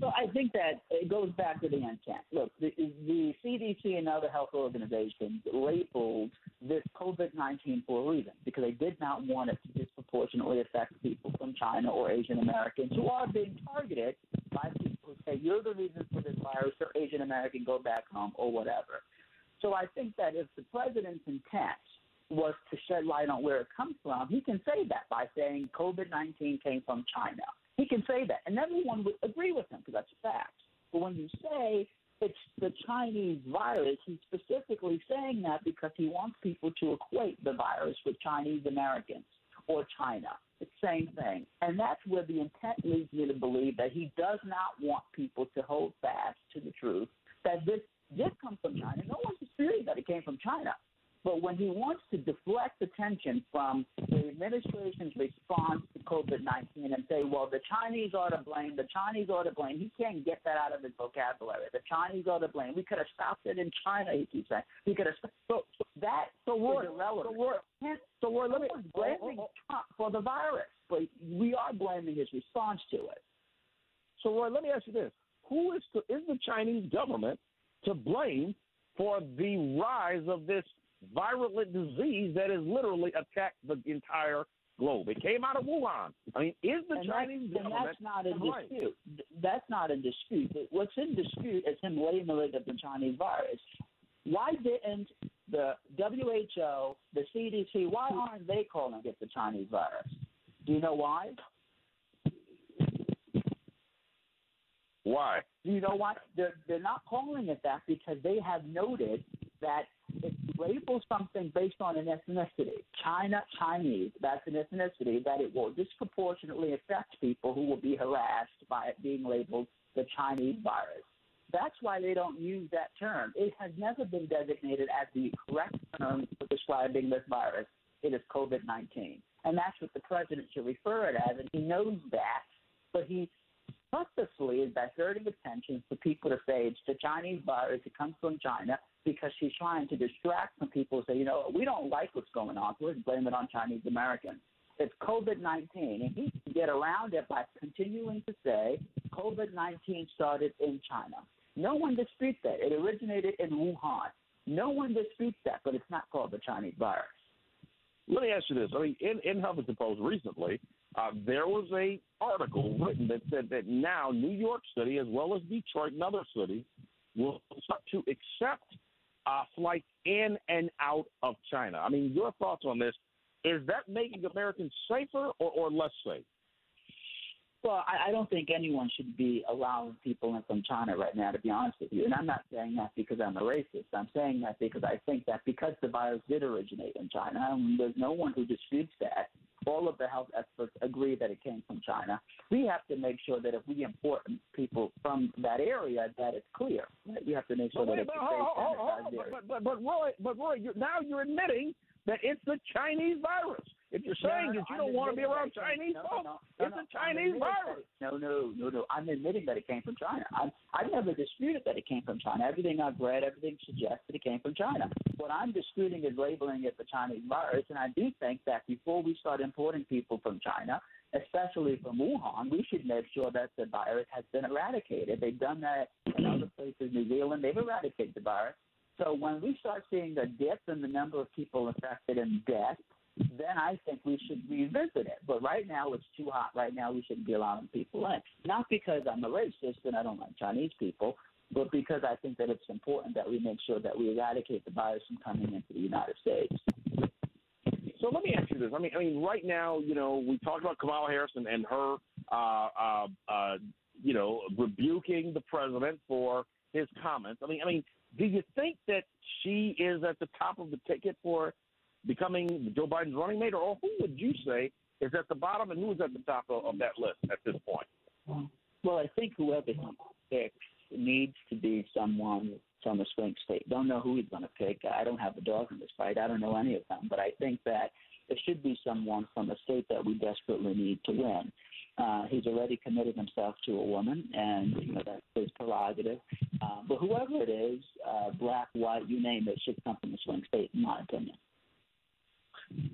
So I think that it goes back to the intent. Look, the, the CDC and other health organizations labeled this COVID 19 for a reason because they did not want it to disproportionately affect people from China or Asian Americans who are being targeted by people who say, You're the reason for this virus, or Asian American, go back home, or whatever. So I think that if the president's intent was to shed light on where it comes from, he can say that by saying COVID 19 came from China. He can say that, and everyone would agree with him because that's a fact. But when you say it's the Chinese virus, he's specifically saying that because he wants people to equate the virus with Chinese Americans or China. It's the same thing. And that's where the intent leads me to believe that he does not want people to hold fast to the truth that this did come from China. No one's disputing that it came from China. But when he wants to deflect attention from the administration's response to COVID 19 and say, well, the Chinese are to blame, the Chinese are to blame, he can't get that out of his vocabulary. The Chinese are to blame. We could have stopped it in China, he keeps saying. We could have stopped. So, so that so is irrelevant. So, we're, so we're, let me, blaming oh, oh, oh. Trump for the virus, but we are blaming his response to it. So, Roy, let me ask you this: Who is to, is the Chinese government to blame for the rise of this virulent disease that has literally attacked the entire globe. It came out of Wuhan. I mean, is the and Chinese that's, government that's not in right? dispute? That's not in dispute. What's in dispute is him labeling it the Chinese virus. Why didn't the WHO, the CDC, why aren't they calling it the Chinese virus? Do you know why? Why? Do you know why? They're, they're not calling it that because they have noted that if you label something based on an ethnicity, China, Chinese, that's an ethnicity, that it will disproportionately affect people who will be harassed by it being labeled the Chinese mm-hmm. virus. That's why they don't use that term. It has never been designated as the correct term for describing this virus. It is COVID 19. And that's what the president should refer it as, and he knows that, but he purposely is diverting attention for people to say it's the Chinese virus, it comes from China, because she's trying to distract some people and say, you know, we don't like what's going on, so let's blame it on Chinese Americans. It's COVID 19, and he can get around it by continuing to say COVID 19 started in China. No one disputes that. It originated in Wuhan. No one disputes that, but it's not called the Chinese virus. Let me ask you this. I mean, in, in Huffington Post recently, uh, there was a article written that said that now New York City, as well as Detroit and other cities, will start to accept uh, flights in and out of China. I mean, your thoughts on this? Is that making Americans safer or, or less safe? Well, I, I don't think anyone should be allowing people in from China right now, to be honest with you. And I'm not saying that because I'm a racist. I'm saying that because I think that because the virus did originate in China, and there's no one who disputes that, all of the health experts agree that it came from China. We have to make sure that if we import people from that area, that it's clear. Right? We have to make sure But that it's but, safe, hold, hold, sanitized hold, but, but, but Roy, but Roy, you're, now you're admitting that it's the Chinese virus. If you're saying No, no, that you I'm don't want to be around Chinese no, folks, it's a I'm Chinese virus. No, no, no, no. I'm admitting that it came from China. I, I never disputed that it came from China. Everything I've read, everything suggests that it came from China. What I'm disputing is labeling it the Chinese virus, and I do think that before we start importing people from China, especially from Wuhan, we should make sure that the virus has been eradicated. They've done that in other places, New Zealand. They've eradicated the virus. So when we start seeing a dip in the number of people infected and death, then I think we should revisit it. But right now it's too hot. Right now we shouldn't be allowing people in. Not because I'm a racist and I don't like Chinese people, but because I think that it's important that we make sure that we eradicate the virus from coming into the United States. So let me ask you this. I mean, I mean, right now, you know, we talked about Kamala Harris and, and her, uh, uh, uh, you know, rebuking the president for his comments. I mean, I mean, do you think that she is at the top of the ticket for becoming Joe Biden's running mate, or who would you say is at the bottom and who is at the top of, of that list at this point? Well, I think whoever he picks needs to be someone from a swing state. Don't know who he's going to pick. I don't have a dog in this fight. I don't know any of them, but I think that it should be someone from a state that we desperately need to win. Uh, he's already committed himself to a woman, and you know that's his prerogative. Uh, but whoever it is, uh, black, white, you name it, should come from a swing state, in my opinion.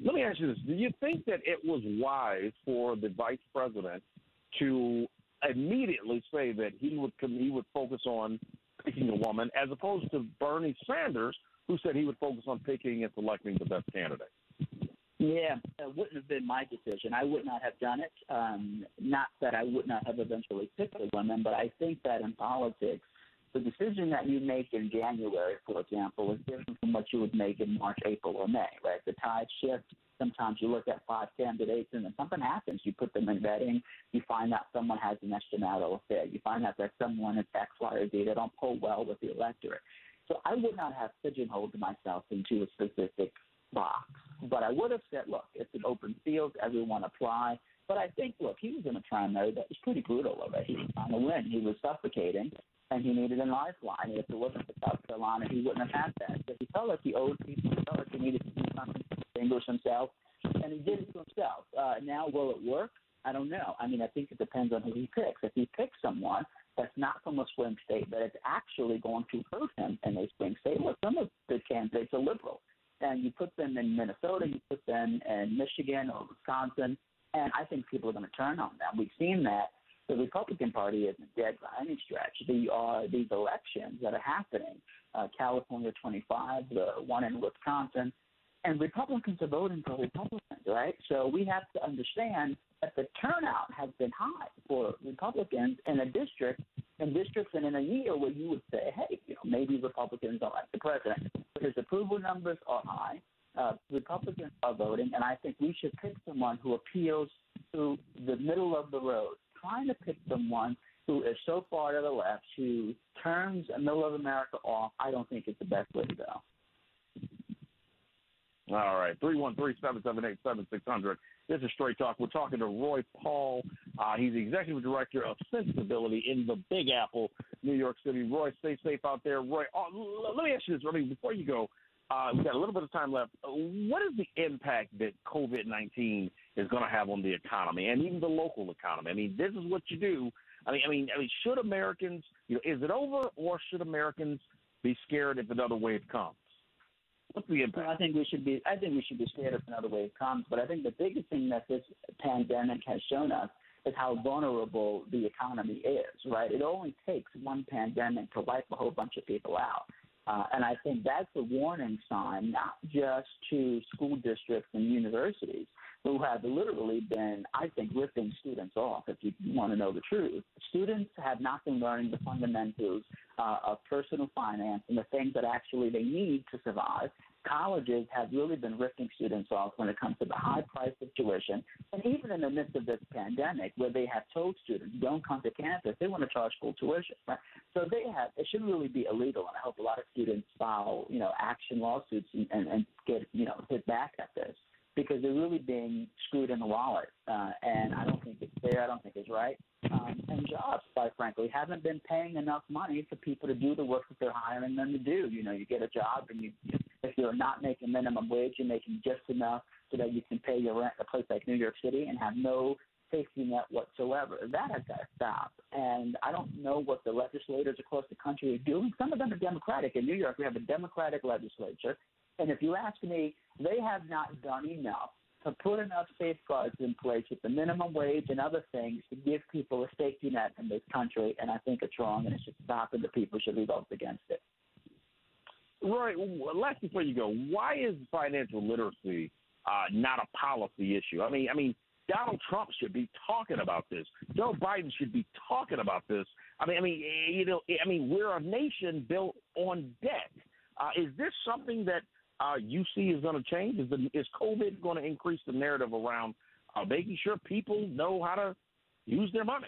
Let me ask you this: Do you think that it was wise for the vice president to immediately say that he would he would focus on picking a woman, as opposed to Bernie Sanders, who said he would focus on picking and selecting the best candidate? Yeah, it wouldn't have been my decision. I would not have done it. Um, not that I would not have eventually picked a woman, but I think that in politics, the decision that you make in January, for example, is different from what you would make in March, April, or May, right? The tide shift. Sometimes you look at five candidates and then something happens. You put them in vetting. You find out someone has an extramarital affair. You find out that someone is X, Y, or Z. They don't pull well with the electorate. So I would not have pigeonholed myself into a specific box. But I would have said, look, it's an open field. Everyone apply. But I think, look, he was in a primary that was pretty brutal already. He was trying to win. He was suffocating, and he needed a lifeline. If it wasn't for South Carolina, he wouldn't have had that. So he felt like he owed people. He felt like he needed to do something to distinguish himself, and he did it to himself. Uh, now, will it work? I don't know. I mean, I think it depends on who he picks. If he picks someone that's not from a swing state, but it's actually going to hurt him in a swing state, look, some of the candidates are liberal and you put them in Minnesota, you put them in Michigan or Wisconsin, and I think people are going to turn on them. We've seen that the Republican Party isn't dead by any stretch. The uh, these elections that are happening, uh, California 25, the one in Wisconsin, and Republicans are voting for Republicans, right? So we have to understand that the turnout has been high for Republicans in a district, in districts, and in a year where you would say, hey, you know, maybe Republicans don't like the president, but his approval numbers are high. Uh, Republicans are voting, and I think we should pick someone who appeals to the middle of the road. Trying to pick someone who is so far to the left, who turns a middle of America off, I don't think it's the best way to go. All right, three one three seven seven eight seven six hundred. This is Straight Talk. We're talking to Roy Paul. Uh, he's the executive director of Sensibility in the Big Apple, New York City. Roy, stay safe out there. Roy, l- let me ask you this. Roy. before you go, uh, we've got a little bit of time left. What is the impact that COVID nineteen is going to have on the economy and even the local economy? I mean, this is what you do. I mean, I mean, I mean, should Americans, you know, is it over or should Americans be scared if another wave comes? What's the impact? I think we should be. I think we should be scared if another wave comes. But I think the biggest thing that this pandemic has shown us is how vulnerable the economy is. Right? It only takes one pandemic to wipe a whole bunch of people out. Uh, and I think that's a warning sign, not just to school districts and universities who have literally been, I think, ripping students off, if you want to know the truth. Students have not been learning the fundamentals uh, of personal finance and the things that actually they need to survive colleges have really been ripping students off when it comes to the high price of tuition. And even in the midst of this pandemic, where they have told students, don't come to campus, they want to charge full tuition. Right? So they have, it should really be illegal. And I hope a lot of students file, you know, action lawsuits and, and, and get, you know, hit back at this because they're really being screwed in the wallet. Uh, and I don't think it's fair. I don't think it's right. Um, and jobs, quite frankly, haven't been paying enough money for people to do the work that they're hiring them to do. You know, you get a job and you, if you're not making minimum wage, you're making just enough so that you can pay your rent in a place like New York City and have no safety net whatsoever. That has got to stop. And I don't know what the legislators across the country are doing. Some of them are Democratic. In New York, we have a Democratic legislature. And if you ask me, they have not done enough to put enough safeguards in place with the minimum wage and other things to give people a safety net in this country. And I think it's wrong and it should stop and the people should revolt against it. Right. Last before you go, why is financial literacy uh, not a policy issue? I mean, I mean, Donald Trump should be talking about this. Joe Biden should be talking about this. I mean, I mean, you know, I mean, we're a nation built on debt. Uh, is this something that uh, you see is going to change? Is, the, is COVID going to increase the narrative around uh, making sure people know how to use their money?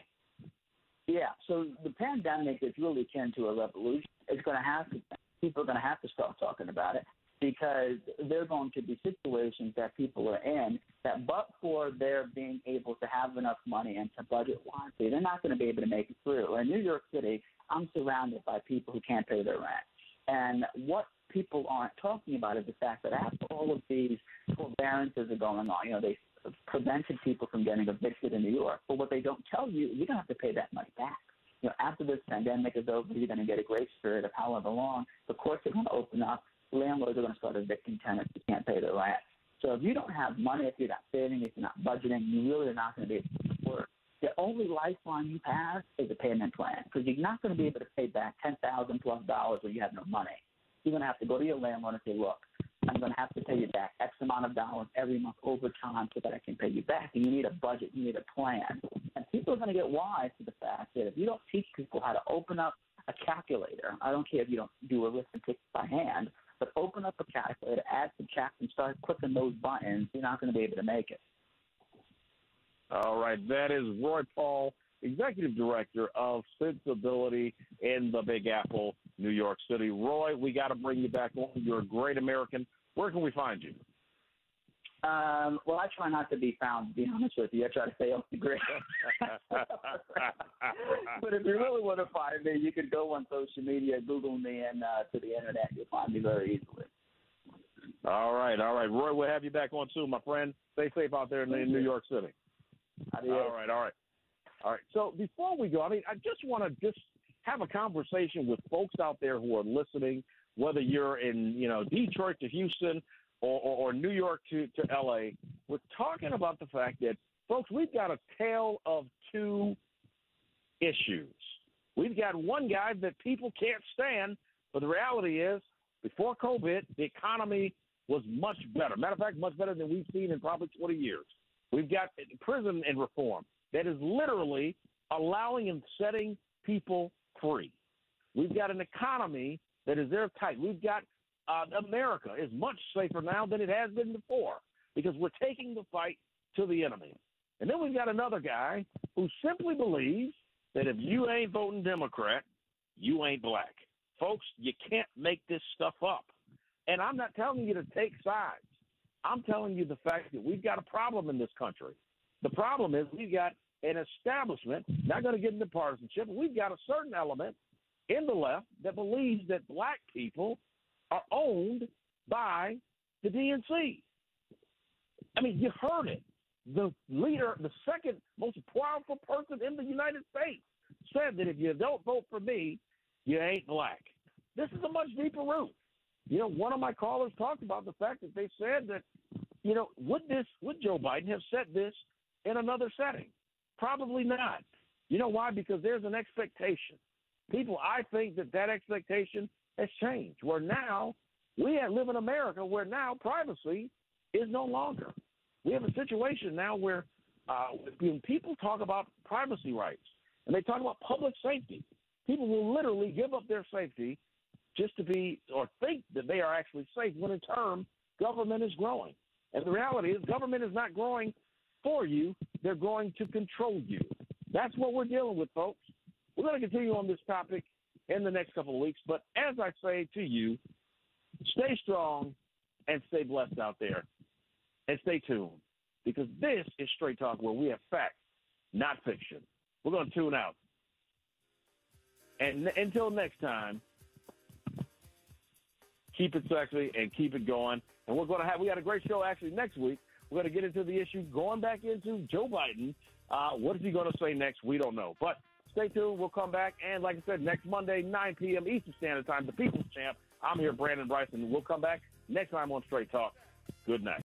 Yeah. So the pandemic is really akin to a revolution. It's going to have to. People are going to have to start talking about it because there are going to be situations that people are in that, but for their being able to have enough money and to budget wisely, they're not going to be able to make it through. In New York City, I'm surrounded by people who can't pay their rent. And what people aren't talking about is the fact that after all of these forbearances are going on, you know, they prevented people from getting evicted in New York. But what they don't tell you, you don't have to pay that money back. You know, after this pandemic is over, you're going to get a grace period of however long. The courts are going to open up. Landlords are going to start evicting tenants who can't pay their rent. So if you don't have money, if you're not saving, if you're not budgeting, you really are not going to be able to work. The only lifeline you have is a payment plan because you're not going to be able to pay back ten thousand plus dollars when you have no money. You're going to have to go to your landlord and say, look, I'm going to have to pay you back X amount of dollars every month over time so that I can pay you back. And you need a budget, you need a plan. And people are going to get wise to the fact that if you don't teach people how to open up a calculator, I don't care if you don't do arithmetic by hand, but open up a calculator, add, subtract, and start clicking those buttons, you're not going to be able to make it. All right. That is Roy Paul, Executive Director of Sensibility in the Big Apple, New York City. Roy, we got to bring you back on. You're a great American. Where can we find you? Um, well, I try not to be found, to be honest with you. I try to stay off the grid. but if you really want to find me, you can go on social media, Google me, and uh, to the internet. You'll find me very easily. All right, all right. Roy, we'll have you back on soon, my friend. Stay safe out there in, in New York City. Adios. All right, all right. All right. So before we go, I mean, I just want to just have a conversation with folks out there who are listening, whether you're in, you know, Detroit to Houston or, or, or New York to, to LA. We're talking about the fact that, folks, we've got a tale of two issues. We've got one guy that people can't stand, but the reality is, before COVID, the economy was much better. Matter of fact, much better than we've seen in probably 20 years. We've got prison and reform that is literally allowing and setting people free. We've got an economy that is airtight. We've got uh, America is much safer now than it has been before because we're taking the fight to the enemy. And then we've got another guy who simply believes that if you ain't voting Democrat, you ain't black. Folks, you can't make this stuff up. And I'm not telling you to take sides. I'm telling you the fact that we've got a problem in this country. The problem is we've got an establishment, not going to get into partisanship, we've got a certain element in the left that believes that black people are owned by the DNC. I mean, you heard it. The leader, the second most powerful person in the United States, said that if you don't vote for me, you ain't black. This is a much deeper root. You know, one of my callers talked about the fact that they said that, you know, would this would Joe Biden have said this in another setting? Probably not. You know why? Because there's an expectation. People, I think that that expectation has changed. Where now we live in America where now privacy is no longer. We have a situation now where uh, when people talk about privacy rights and they talk about public safety, people will literally give up their safety just to be or think that they are actually safe when in turn government is growing. And the reality is government is not growing for you, they're going to control you. That's what we're dealing with, folks. We're going to continue on this topic in the next couple of weeks. But as I say to you, stay strong and stay blessed out there. And stay tuned because this is Straight Talk where we have facts, not fiction. We're going to tune out. And n- until next time, keep it sexy and keep it going. And we're going to have, we got a great show actually next week. We're going to get into the issue going back into Joe Biden. Uh, what is he going to say next? We don't know. But stay tuned. We'll come back. And like I said, next Monday, 9 p.m. Eastern Standard Time, the People's Champ. I'm here, Brandon Brice. We'll come back next time on Straight Talk. Good night.